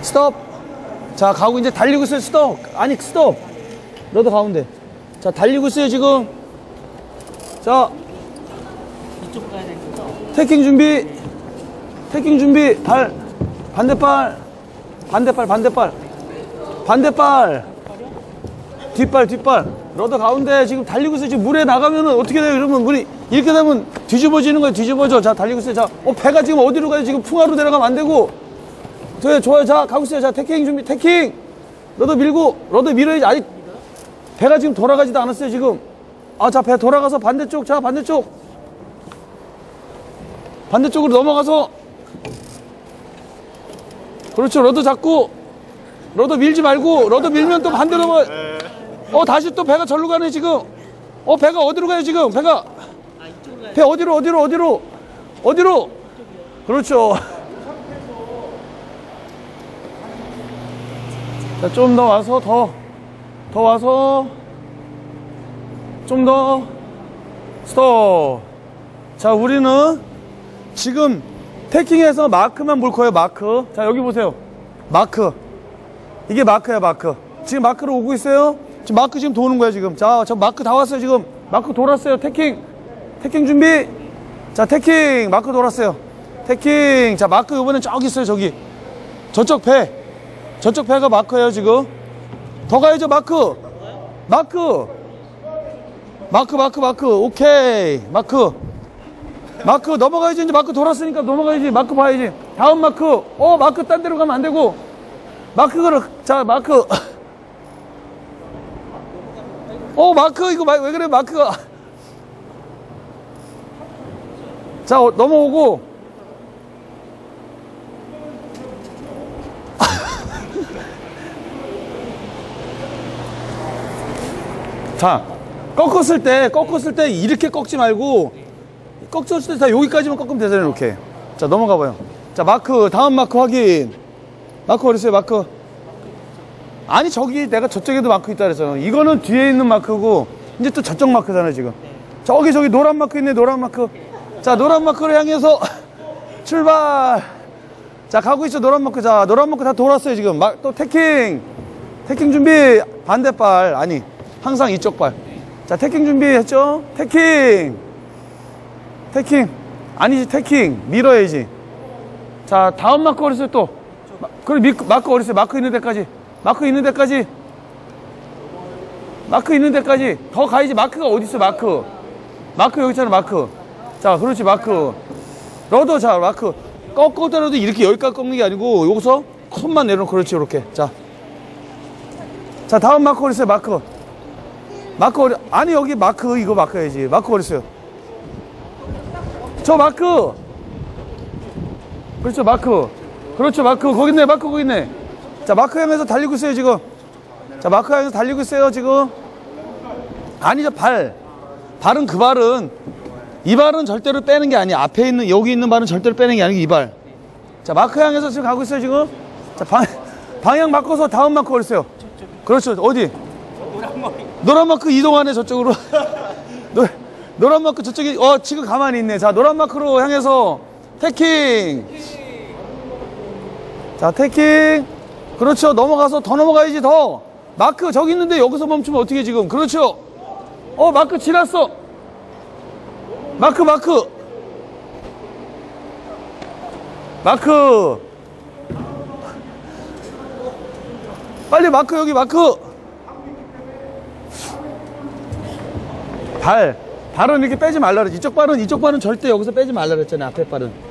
S1: 스톱. 자 가고 이제 달리고 있어요 스톱. 아니 스톱. rudder 가운데. 자 달리고 있어요 지금. 자. tacking 준비. tacking 준비. 발. 반대발. 반대발 반대발 반대발. 뒷발 뒷발. rudder 가운데 지금 달리고 있어요 지금 물에 나가면은 어떻게 돼요? 이러면 물이 이렇게 되면 뒤집어지는 거예요. 뒤집어져. 자 달리고 있어요. 자어 배가 지금 어디로 가요? 지금 풍하로 내려가면 안 되고. 저 좋아요. 자 가고 있어요. 자 tacking 준비 tacking. rudder 밀고 rudder 밀어야지. 아직 배가 지금 돌아가지도 않았어요 지금. 아 자 배 돌아가서 반대쪽. 자 반대쪽. 반대쪽으로 넘어가서. 그렇죠. rudder 잡고 rudder 밀지 말고 rudder 밀면 또 반대로 가. 어 다시 또 배가 절로 가네 지금. 어 배가 어디로 가요 지금 배가. 배 어디로 어디로 어디로 어디로. 그렇죠. 자 좀 더 와서 더 더 와서 좀 더 스톱. 자 우리는 지금 tacking에서 마크만 볼 거예요 마크. 자 여기 보세요 마크. 이게 마크야 마크. 지금 마크로 오고 있어요? 지금 마크 지금 도는 거야 지금. 자 저 마크 다 왔어요 지금. 마크 돌았어요. tacking. tacking 준비. 자 tacking. 마크 돌았어요. tacking. 자 마크 요번엔 저기 있어요 저기. 저쪽 배. 저쪽 배가 마크예요 지금. 더 가야죠 마크. 마크. 마크 마크 마크. 오케이. 마크. 마크 넘어가야지. 이제 마크 돌았으니까 넘어가야지. 마크 봐야지. 다음 마크. 어 마크 딴 데로 가면 안 되고 마크를 자 마크. 어 마크 이거 마- 왜 그래 마크가. 자 어, 넘어오고. *laughs* 자 꺾었을 때 꺾었을 때 이렇게 꺾지 말고 꺾었을 때 다 여기까지만 꺾으면 되잖아요 이렇게. 자 넘어가 봐요. 자 마크 다음 마크 확인 마크 어디 있어요 마크? 아니 저기 내가 저쪽에도 마크 있다 그랬잖아. 이거는 뒤에 있는 마크고 이제 또 저쪽 마크잖아 지금. 저기 저기 노란 마크 있네 노란 마크. 자 노란 마크를 향해서 *laughs* 출발. 자 가고 있어 노란 마크. 자 노란 마크 다 돌았어요 지금. 막 또 tacking. tacking 준비. 반대발. 아니 항상 이쪽 발자 tacking 준비했죠? tacking. tacking. 아니지 tacking. 밀어야지. 자 다음 마크 어디 있어요 또 마- 그래 미- 마크 어디 있어요? 마크 있는 데까지. 마크 있는 데까지. 마크 있는 데까지. 더 가야지. 마크가 어디 있어 마크? 마크 여기 있잖아 마크. 자 그렇지 마크. rudder 자 마크. 꺾어더라도 이렇게 여기까지 꺾는 게 아니고 여기서 손만 내려놓고 그렇지 이렇게. 자. 자 다음 마크 어디 있어요 마크? 마크 어디 아니 여기 마크 이거 마크야지. 마크 어디 있어요? 저 마크! 그렇죠 마크 그렇죠 마크. 거기 있네 마크 거기 있네. 자 마크 향해서 달리고 있어요 지금. 자 마크 향해서 달리고 있어요 지금. 아니죠 발. 발은 그 발은 이 발은 절대로 빼는 게 아니야. 앞에 있는 여기 있는 발은 절대로 빼는 게 아니고 이발자 마크 향해서 지금 가고 있어요 지금. 자 방, 방향 바꿔서 다음 마크 있어요. 그렇죠. 어디? 노란 마크 이동하네 저쪽으로. *laughs* 노, 노란 마크 저쪽에 어 지금 가만히 있네. 자 노란 마크로 향해서 tacking 자 tacking. 그렇죠. 넘어가서 더 넘어가야지 더. 마크 저기 있는데 여기서 멈추면 어떻게 지금? 그렇죠. 어 마크 지났어. 마크 마크. 마크. 빨리 마크 여기 마크. 발. 발은 이렇게 빼지 말라 그랬지. 이쪽 발은, 이쪽 발은 절대 여기서 빼지 말라 그랬잖아요. 앞에 발은.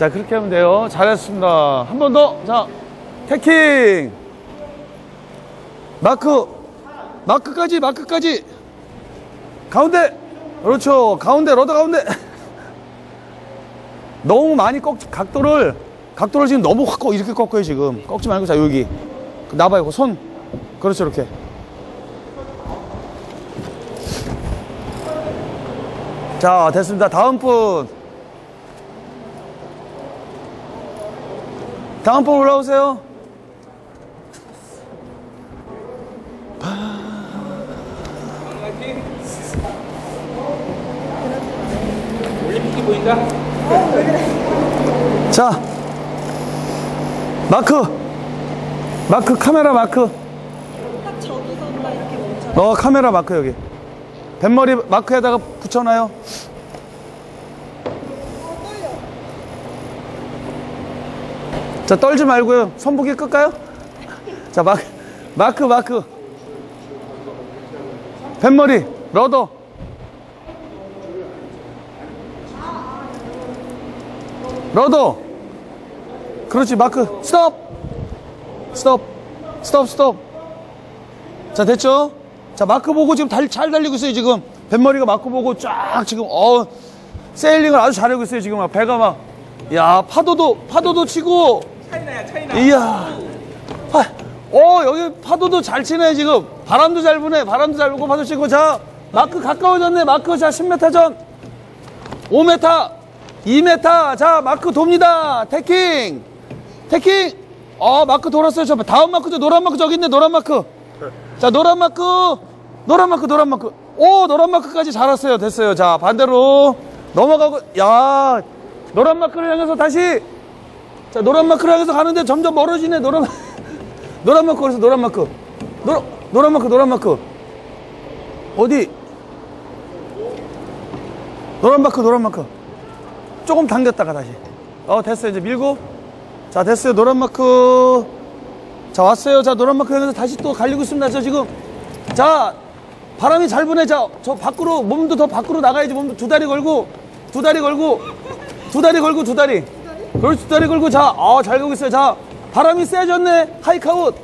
S1: 자, 그렇게 하면 돼요. 잘했습니다. 한 번 더. 자, 태킹. 마크. 마크까지, 마크까지. 가운데. 그렇죠. 가운데, 러더 가운데. *laughs* 너무 많이 꺾, 각도를, 각도를 지금 너무 확 꺾, 이렇게 꺾어요, 지금. 꺾지 말고, 자, 여기. 나봐요, 그 손. 그렇죠, 이렇게. 자, 됐습니다. 다음 분. 다음 분 올라오세요.
S3: 올림픽이 보인다?
S1: 자, 마크. 마크, 카메라 마크. 어, 카메라 마크 여기. 뱃머리 마크에다가 붙여놔요. 자, 떨지 말고요. 손목이 끌까요? 자, 마크, 마크, 마크. 뱃머리, rudder. Rudder. 그렇지, 마크. 스톱! 스톱! 스톱, 스톱. 자, 됐죠? 자, 마크 보고 지금 달, 잘 달리고 있어요, 지금. 뱃머리가 마크 보고 쫙 지금, 어, sailing을 아주 잘하고 있어요, 지금. 막 배가 막, 야, 파도도, 파도도 치고,
S3: 차이나야 차이나.
S1: 이야. 아, 어, 여기 파도도 잘 치네, 지금. 바람도 잘 부네, 바람도 잘 불고, 파도 치고. 자, 마크 가까워졌네, 마크. 자, 10m 전. 5m, 2m. 자, 마크 돕니다. Tacking. Tacking. 어, 마크 돌았어요. 저 다음 마크죠. 노란 마크 저기 있네, 노란 마크. 자, 노란 마크. 노란 마크, 노란 마크. 오, 노란 마크까지 잘 왔어요. 됐어요. 자, 반대로 넘어가고, 야, 노란 마크를 향해서 다시. 자, 노란 마크를 향해서 가는데 점점 멀어지네. 노란, 마- 노란 마크, 그래서 노란 마크. 노란, 노란 마크, 노란 마크. 어디? 노란 마크, 노란 마크. 조금 당겼다가 다시. 어, 됐어요. 이제 밀고. 자, 됐어요. 노란 마크. 자, 왔어요. 자, 노란 마크 향해서 다시 또 갈리고 있습니다. 저 지금. 자, 바람이 잘 부네. 자, 저 밖으로, 몸도 더 밖으로 나가야지. 몸도 두 다리 걸고, 두 다리 걸고, 두 다리 걸고, 두 다리. 그렇지, 두 다리 걸고. 자, 아, 잘 가고 있어요. 자, 바람이 세졌네. Hike out.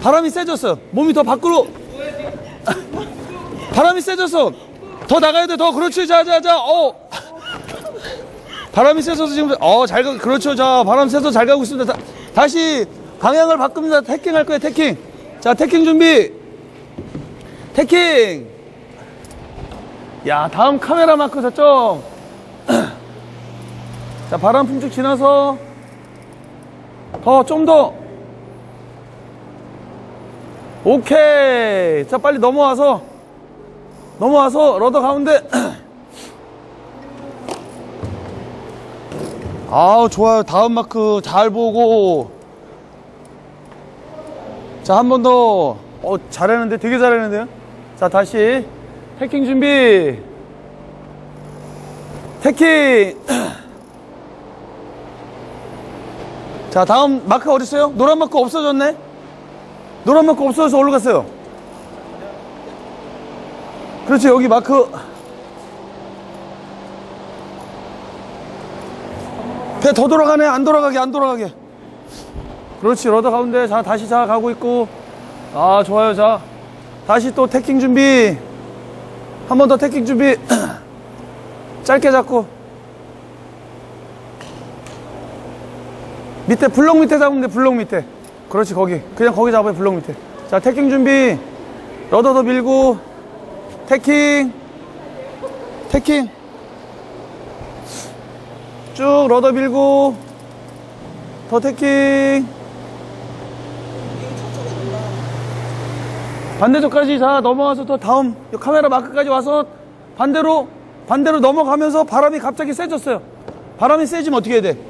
S1: 바람이 세졌어. 몸이 더 밖으로. *laughs* 바람이 세졌어. 더 나가야 돼. 더. 그렇지. 자, 자, 자. 어. *laughs* 바람이 세져서 지금 어 잘 가 그렇죠 자 바람 세서 잘 가고 있습니다 다, 다 시 방향을 바꿉니다 tacking 할 거예요 tacking 자 tacking 준비 태킹 야 다음 카메라 마크 저쪽 자 바람 풍축 지나서 더 좀 더. 오케이. 자 빨리 넘어와서 넘어와서 러더 가운데. *clears throat* 아우 좋아요. 다음 마크 잘 보고. 자 한 번 더. 어, 잘했는데 되게 잘했는데요? 자 다시. 태킹 준비. 태킹 *clears throat* 자 다음 마크 어디 있어요? 노란 마크 없어졌네? 노란 마크 없어져서 올라갔어요? 그렇지 여기 마크. 배 더 돌아가네 안 돌아가게 안 돌아가게. 그렇지 rudder 가운데 자 다시 자 가고 있고. 아 좋아요 자. 다시 또 tacking 준비. 한 번 더 tacking 준비. *clears throat* 짧게 잡고 밑에 블록 밑에 잡으면 돼 블록 밑에. 그렇지 거기. 그냥 거기 잡아요 블록 밑에. 자 tacking 준비. Rudder 더 밀고. Tacking. Tacking. 쭉 러더 밀고. 더 태킹. 반대쪽까지 자 넘어와서 또 다음 이 카메라 마크까지 와서 반대로 반대로 넘어가면서 바람이 갑자기 세졌어요. 바람이 세지면 어떻게 해야 돼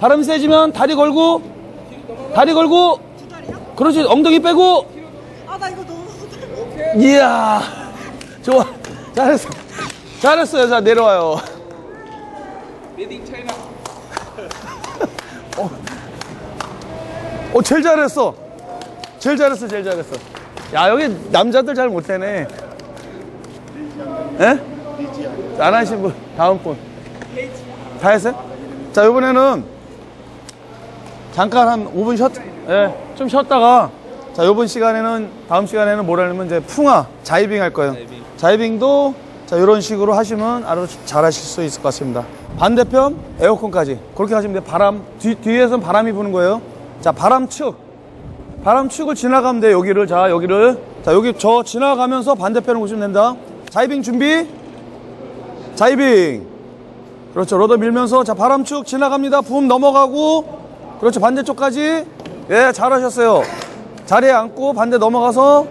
S1: 바람이 세지면 다리 걸고 다리 걸고? 그렇지 엉덩이 빼고
S5: 아, 나 이거 너무.
S1: 이야 좋아 잘했어 잘했어요 자 내려와요
S3: 메딩 차이나.
S1: 어, 제일 잘했어. 제일 잘했어, 제일 잘했어. 야, 여기 남자들 잘 못하네. 예? 안 하신 분, 다음 분. 다 했어요? 자, 이번에는 잠깐 한 5분 쉬었, 예, 좀 쉬었다가 자, 요번 시간에는, 다음 시간에는 뭐라 하냐면 이제 풍화, 자이빙 할 거예요. 자이빙. 도 자, 이런 식으로 하시면 아주 잘 하실 수 있을 것 같습니다. 반대편, 에어컨까지. 그렇게 하시면 돼요. 바람, 뒤, 뒤에선 바람이 부는 거예요. 자, 바람 축. 바람 축을 지나가면 돼, 여기를. 자, 여기를. 자, 여기 저 지나가면서 반대편을 보시면 된다. 자이빙 준비. 자이빙. 그렇죠. 러더 밀면서 자 바람 축 지나갑니다. 붐 넘어가고 그렇죠. 반대쪽까지. 예 잘하셨어요. 자리에 앉고 반대 넘어가서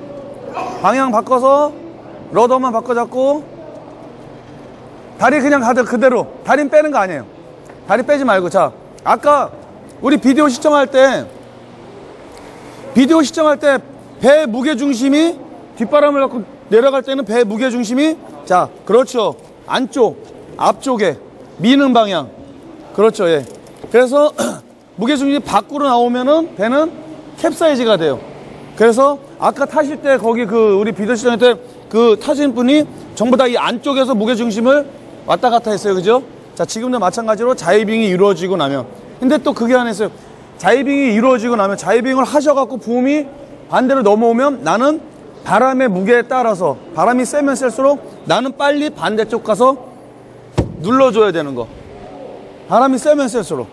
S1: 방향 바꿔서 러더만 바꿔 잡고 다리 그냥 가드 그대로. 다리 빼는 거 아니에요. 다리 빼지 말고. 자 아까 우리 비디오 시청할 때 비디오 시청할 때 배 무게 중심이 뒷바람을 갖고 내려갈 때는 배 무게 중심이 자 그렇죠. 안쪽 앞쪽에 미는 방향. 그렇죠. 예. 그래서 *clears throat* 무게 중심이 밖으로 나오면은 배는 캡사이즈가 돼요. 그래서 아까 타실 때 거기 그 우리 비디오 시청할 때그 타신 분이 전부 다 이 안쪽에서 무게 중심을 왔다 갔다 했어요. 그죠? 자 지금도 마찬가지로 자이빙이 이루어지고 나면. 근데 또 그게 안 했어요. 자이빙이 이루어지고 나면 자이빙을 하셔갖고 붐이 반대로 넘어오면 나는 바람의 무게에 따라서 바람이 세면 셀수록 나는 빨리 반대쪽 가서 눌러줘야 되는 거. 바람이 세면 셀수록.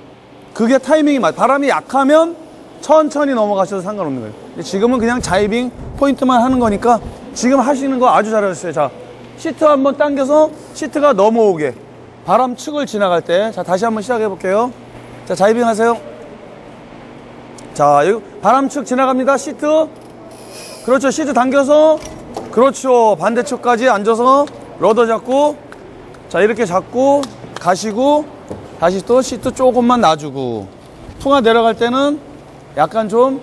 S1: 그게 타이밍이 맞, 바람이 약하면 천천히 넘어가셔도 상관없는 거예요. 지금은 그냥 자이빙 포인트만 하는 거니까 지금 하시는 거 아주 잘하셨어요. 자, 시트 한번 당겨서 시트가 넘어오게. 바람 축을 지나갈 때. 자, 다시 한번 시작해 볼게요. 자, 자이빙 하세요. 자, 여기 바람 축 지나갑니다. 시트. 그렇죠. 시트 당겨서. 그렇죠. 반대쪽까지 앉아서 rudder 잡고. 자, 이렇게 잡고 가시고 다시 또 시트 조금만 놔주고. 풍하 내려갈 때는 약간 좀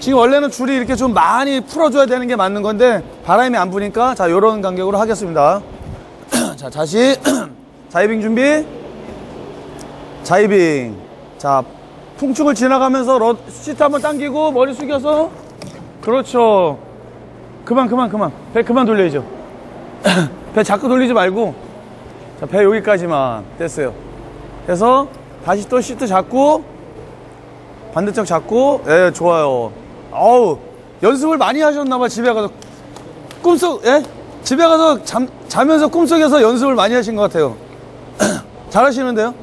S1: 지금 원래는 줄이 이렇게 좀 많이 풀어줘야 되는 게 맞는 건데 바람이 안 부니까 자, 요런 간격으로 하겠습니다. *clears throat* 자, 다시 *clears throat* jibing 준비. Jibing. 자, 풍축을 지나가면서 러, 시트 한번 당기고 머리 숙여서 그렇죠. 그만 그만 그만 배 그만 돌려야죠. *clears throat* 배 자꾸 돌리지 말고 자, 배 여기까지만 됐어요. 그래서 다시 또 시트 잡고 반대쪽 잡고 예 좋아요. 어우 연습을 많이 하셨나봐 집에 가서 꿈속 예 집에 가서 잠, 자면서 꿈속에서 연습을 많이 하신 것 같아요. *clears throat* 잘하시는데요?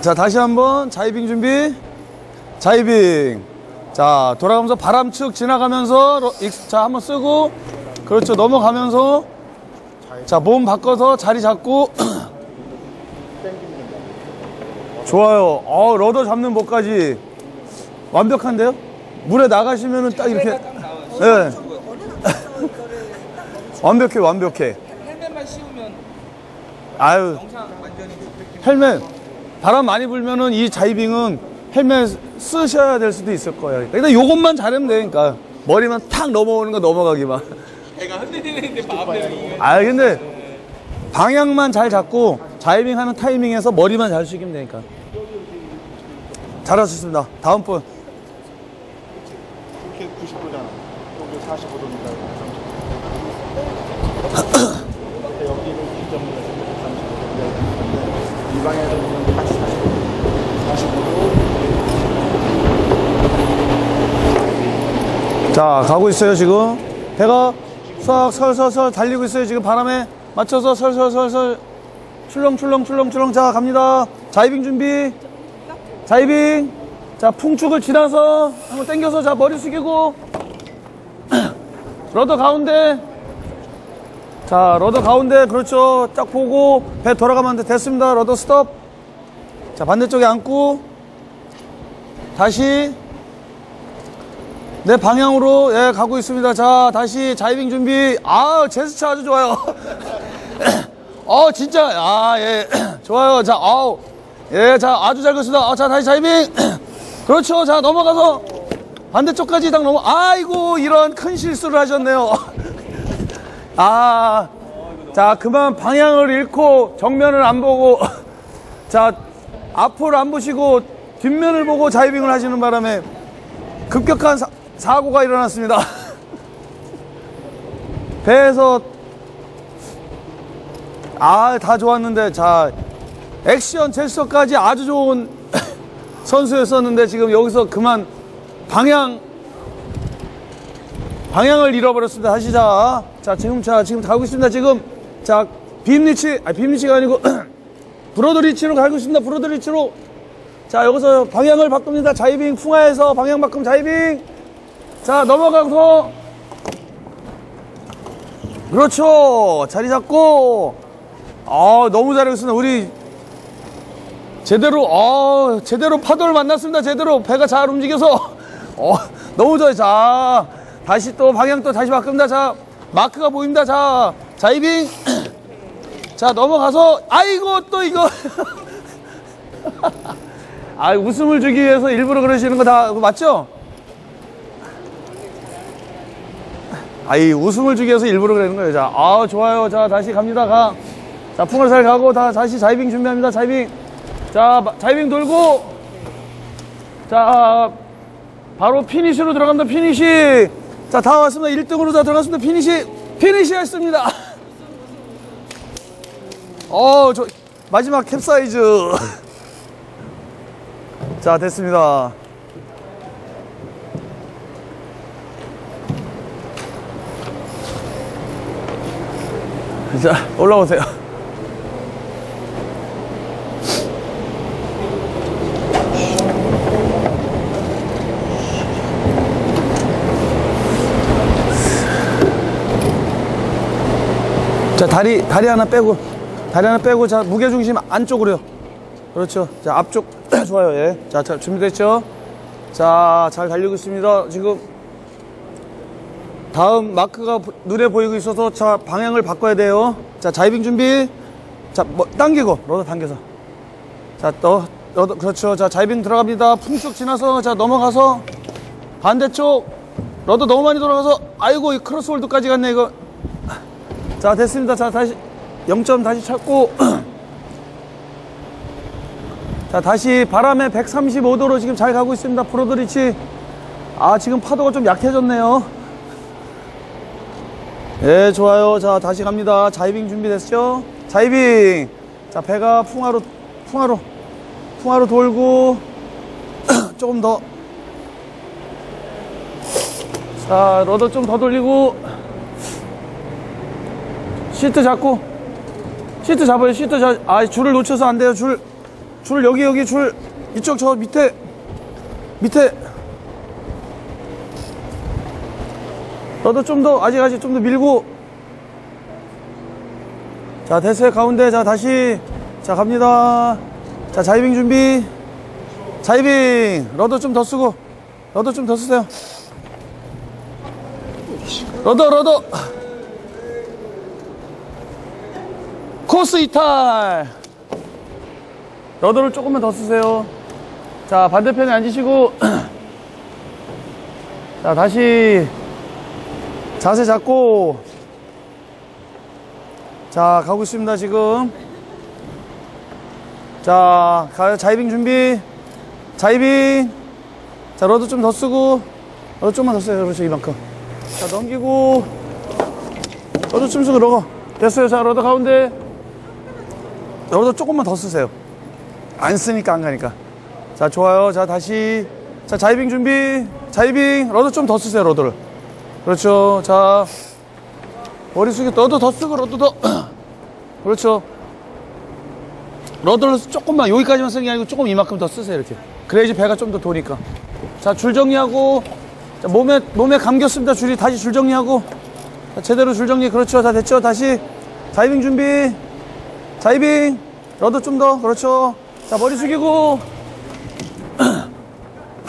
S1: 자, 다시 한번 자이빙 준비. 자이빙. 자, 돌아가면서 바람축 지나가면서 러- 익- 자, 한번 쓰고 그렇죠. 넘어가면서 자, 몸 바꿔서 자리 잡고 *clears throat* 좋아요. 어, 러더 잡는 법까지 완벽한데요? 물에 나가시면은 딱 이렇게 예. *laughs* 완벽해, 완벽해.
S3: 헬멧만 씌우면
S1: 아유, 헬멧 바람 많이 불면은 이 자이빙은 헬멧 쓰셔야 될 수도 있을 거예요. 근데 요것만 잘하면 되니까 머리만 탁 넘어오는 거 넘어가기만.
S3: 배가 흔들리는데 마음대로
S1: 아 근데 방향만 잘 잡고 자이빙 하는 타이밍에서 머리만 잘 숙이면 되니까. 잘하셨습니다. 다음 분.
S4: 이렇게 90도잖아. 여기 45도니까 30도. 여기를 기점으로 해서 35도. 이 방향에서 보면 같이 45도. 45도.
S1: 자 가고 있어요 지금. 배가 싹 설설설 달리고 있어요 지금 바람에 맞춰서 설설설설 출렁출렁 출렁출렁 자 갑니다. 자이빙 준비. 자이빙. 자, 풍축을 지나서 한번 당겨서 자, 머리 숙이고. *clears throat* Rudder 가운데. 자, rudder 가운데. 그렇죠. 딱 보고 배 돌아가면. 됐습니다. Rudder 스톱. 자, 반대쪽에 앉고. 다시. 내 방향으로 예, 가고 있습니다. 자, 다시 jibing 준비. 아, 제스처 아주 좋아요. *coughs* 어, 진짜. 아, 예. *coughs* 좋아요. 자, 아우. 예, 자, 아주 잘 걷습니다. 아, 자, 다시 자이빙. *coughs* 그렇죠. 자, 넘어가서 반대쪽까지 딱 넘어. 아이고, 이런 큰 실수를 하셨네요. *laughs* 아, 자, 그만 방향을 잃고 정면을 안 보고, 자, 앞을 안 보시고 뒷면을 보고 자이빙을 하시는 바람에 급격한 사, 사고가 일어났습니다. 배에서 아 다 좋았는데 자 액션 제스처까지 아주 좋은 *coughs* 선수였었는데 지금 여기서 그만 방향 방향을 잃어버렸습니다. 다시 자, 자 지금 자 지금 가고 있습니다. 지금 자 빔리치 아 빔리치가 아니고 *coughs* 브로드리치로 가고 있습니다. 브로드리치로 자 여기서 방향을 바꿉니다. 자이빙 풍화에서 방향 바꿈 자이빙 자 넘어가서 그렇죠 자리 잡고 아 너무 잘했습니다. 우리 제대로 어 제대로 파도를 만났습니다. 제대로 배가 잘 움직여서 *laughs* 어 너무 좋아요. 자 다시 또 방향 또 다시 바꿉니다. 자 마크가 보입니다. 자 자이빙 *clears throat* 자 넘어가서 아이고 또 이거 *laughs* 아 웃음을 주기 위해서 일부러 그러시는 거 다 맞죠? 아이 웃음을 주기 위해서 일부러 그러는 거예요. 자, 아 좋아요. 자 다시 갑니다. 가. 자 풍을살 가고 다 다시 jibing 준비합니다. Jibing. 자 마- jibing 돌고. 자 바로 피니시로 들어갑니다. 피니시. 자다 왔습니다. 1등으로 다 들어갔습니다. 피니시. 피니시 했습니다. *laughs* 어, 저 마지막 capsize. *laughs* 자, 됐습니다. 자, 올라오세요. 자, 다리, 다리 하나 빼고, 다리 하나 빼고, 자, 무게 중심 안쪽으로요. 그렇죠. 자, 앞쪽. *clears throat* 좋아요, 예. 자, 자, 준비됐죠? 자, 잘 달리고 있습니다. 지금, 다음 마크가 보- 눈에 보이고 있어서, 자, 방향을 바꿔야 돼요. 자, jibing 준비. 자, 뭐, 당기고, rudder 당겨서. 자, 또, rudder, 그렇죠. 자, jibing 들어갑니다. 풍축 지나서, 자, 넘어가서, 반대쪽. Rudder 너무 많이 돌아가서, 아이고, 이 close hauled까지 갔네, 이거. 자 됐습니다 자 다시 0점 다시 찾고 *clears throat* 자 다시 바람에 135도로 지금 잘 가고 있습니다 broad reach 아 지금 파도가 좀 약해졌네요 예 좋아요. 자 다시 갑니다. 자이빙 준비됐죠? 자이빙! 자 배가 풍화로 풍화로 풍화로 돌고 *clears throat* 조금 더. 자, 러더 좀 더 돌리고 시트 잡고 시트 잡아요. 시트 잡 아 줄을 놓쳐서 안 돼요. 줄 줄 여기 여기 줄 이쪽 저 밑에 밑에 너도 좀 더 아직 아직 좀 더 밀고. 자 됐어요 가운데 자 다시. 자 갑니다. 자 jibing 준비. Jibing. Rudder 좀 더 쓰고. Rudder 좀 더 쓰세요. Rudder rudder. 코스 이탈. Rudder를 조금만 더 쓰세요. 자 반대편에 앉으시고. *clears throat* 자 다시 자세 잡고. 자 가고 있습니다 지금. 자 가요 jibing 준비. Jibing. 자 rudder 좀더 쓰고. Rudder 좀만 더 써요 그렇죠 이만큼. 자 넘기고. Rudder 좀 쓰고 rudder. 됐어요. 자 rudder 가운데. Rudder 조금만 더 쓰세요. 안 쓰니까 안 가니까. 자 좋아요. 자 다시. 자 jibing 준비. Jibing. Rudder 좀더 쓰세요 rudder를 그렇죠. 자 머리 숙여 rudder 더 쓰고 rudder 더. *clears throat* 그렇죠. Rudder를 조금만 여기까지만 쓰는 게 아니고 조금 이만큼 더 쓰세요 이렇게. 그래야지 배가 좀 더 도니까. 자 줄 정리하고. 자, 몸에 몸에 감겼습니다. 줄이 다시 줄 정리하고. 자, 제대로 줄 정리. 그렇죠. 다 됐죠? 다시. jibing 준비. jibing. rudder 좀 더. 그렇죠. 자 머리 숙이고.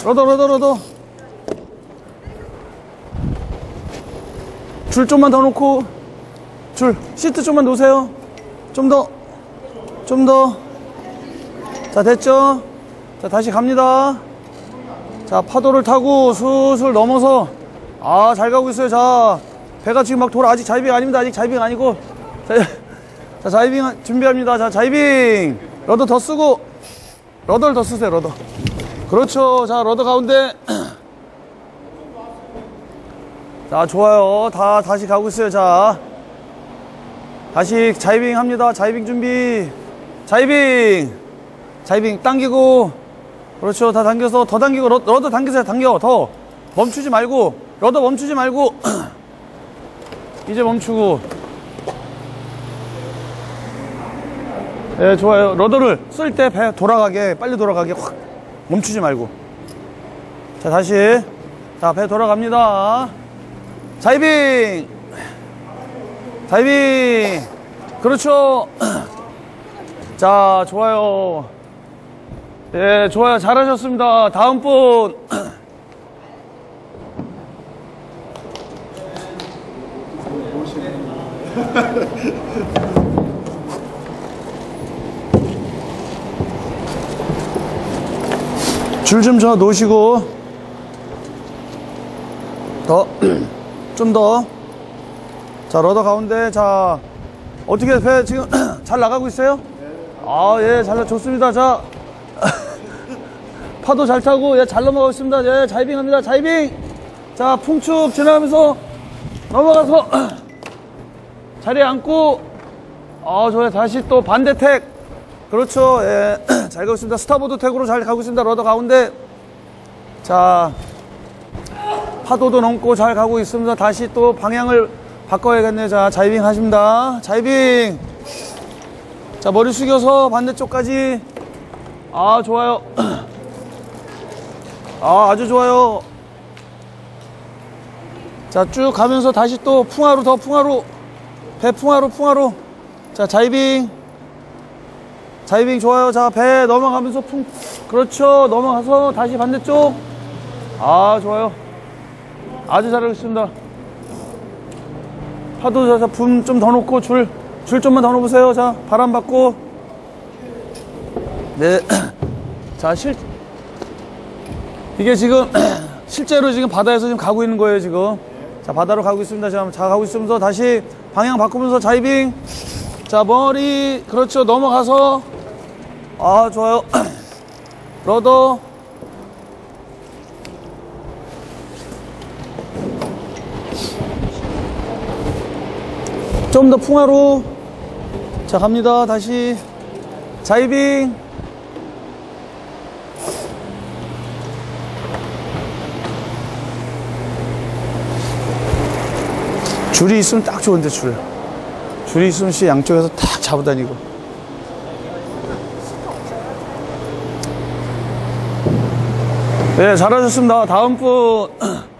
S1: rudder rudder rudder 줄 좀만 더 놓고 줄 시트 좀만 놓으세요. 좀 더 좀 더. 자 됐죠? 자 다시 갑니다. 자 파도를 타고 슬슬 넘어서 아 잘 가고 있어요. 자 배가 지금 막 돌아 아직 jibing 아닙니다. 아직 jibing 아니고. 자, *laughs* 자 jibing 준비합니다. 자 jibing. rudder 더 쓰고 rudder를 더 쓰세요 rudder. 그렇죠. 자 rudder 가운데 *clears throat* 자, 좋아요. 다 다시 가고 있어요. 자. 다시 jibing 합니다. jibing 준비. jibing. jibing 당기고. 그렇죠. 다 당겨서 더 당기고 러, rudder 당기세요. 당겨. 더. 멈추지 말고. rudder 멈추지 말고. *clears throat* 이제 멈추고. 예, 좋아요. rudder를 쓸 때 배 돌아가게, 빨리 돌아가게 확 멈추지 말고. 자, 다시. 자, 배 돌아갑니다. 자이빙! 자이빙! 그렇죠. *clears throat* 자, 좋아요. 예, 좋아요. 잘하셨습니다. 다음 분. *laughs* 줄 좀 저 놓으시고 더 *clears throat* 좀 더. 자 rudder 가운데. 자 어떻게 배 지금 *clears throat* 잘 나가고 있어요? 아 예 잘 좋습니다. 자 *laughs* 파도 잘 타고 예 잘 넘어가고 있습니다. 예 jibing합니다. jibing. 자 풍축 지나가면서 넘어가서 *clears throat* 자리에 앉고 아 좋아요 다시 또 반대 tack. 그렇죠. *clears throat* 예 잘 가고 있습니다. starboard tack으로 잘 가고 있습니다. rudder 가운데. 자 파도도 넘고 잘 가고 있습니다 다시 또 방향을 바꿔야겠네요. 자 자이빙 하십니다. 자이빙. 자 머리 숙여서 반대쪽까지. 아 좋아요. *clears throat* 아 아주 좋아요. 자 쭉 가면서 다시 또 풍화로 더 풍화로. 배 풍화로 풍화로. 자 자이빙. 자이빙 좋아요. 자 배 넘어가면서 풍 그렇죠. 넘어가서 다시 반대쪽. 아 좋아요 아주 잘하고 있습니다. 파도 자붐 좀 더 놓고 줄 줄 좀만 더 놓으세요. 자 바람 받고. *clears throat* 네자 실 이게 지금 *clears throat* 실제로 지금 바다에서 지금 가고 있는 거예요 지금. 자 바다로 가고 있습니다. 지금 자 가고 있으면서 다시 방향 바꾸면서 자이빙. 자 머리 그렇죠. 넘어가서. 아 좋아요. *clears throat* 러더 좀 더 풍화로. 자 갑니다. 다시. 자이빙. 줄이 있으면 딱 좋은데 줄. 줄이 있으면 씨 양쪽에서 탁 잡아 다니고. 네 잘하셨습니다. 다음 분 *clears throat*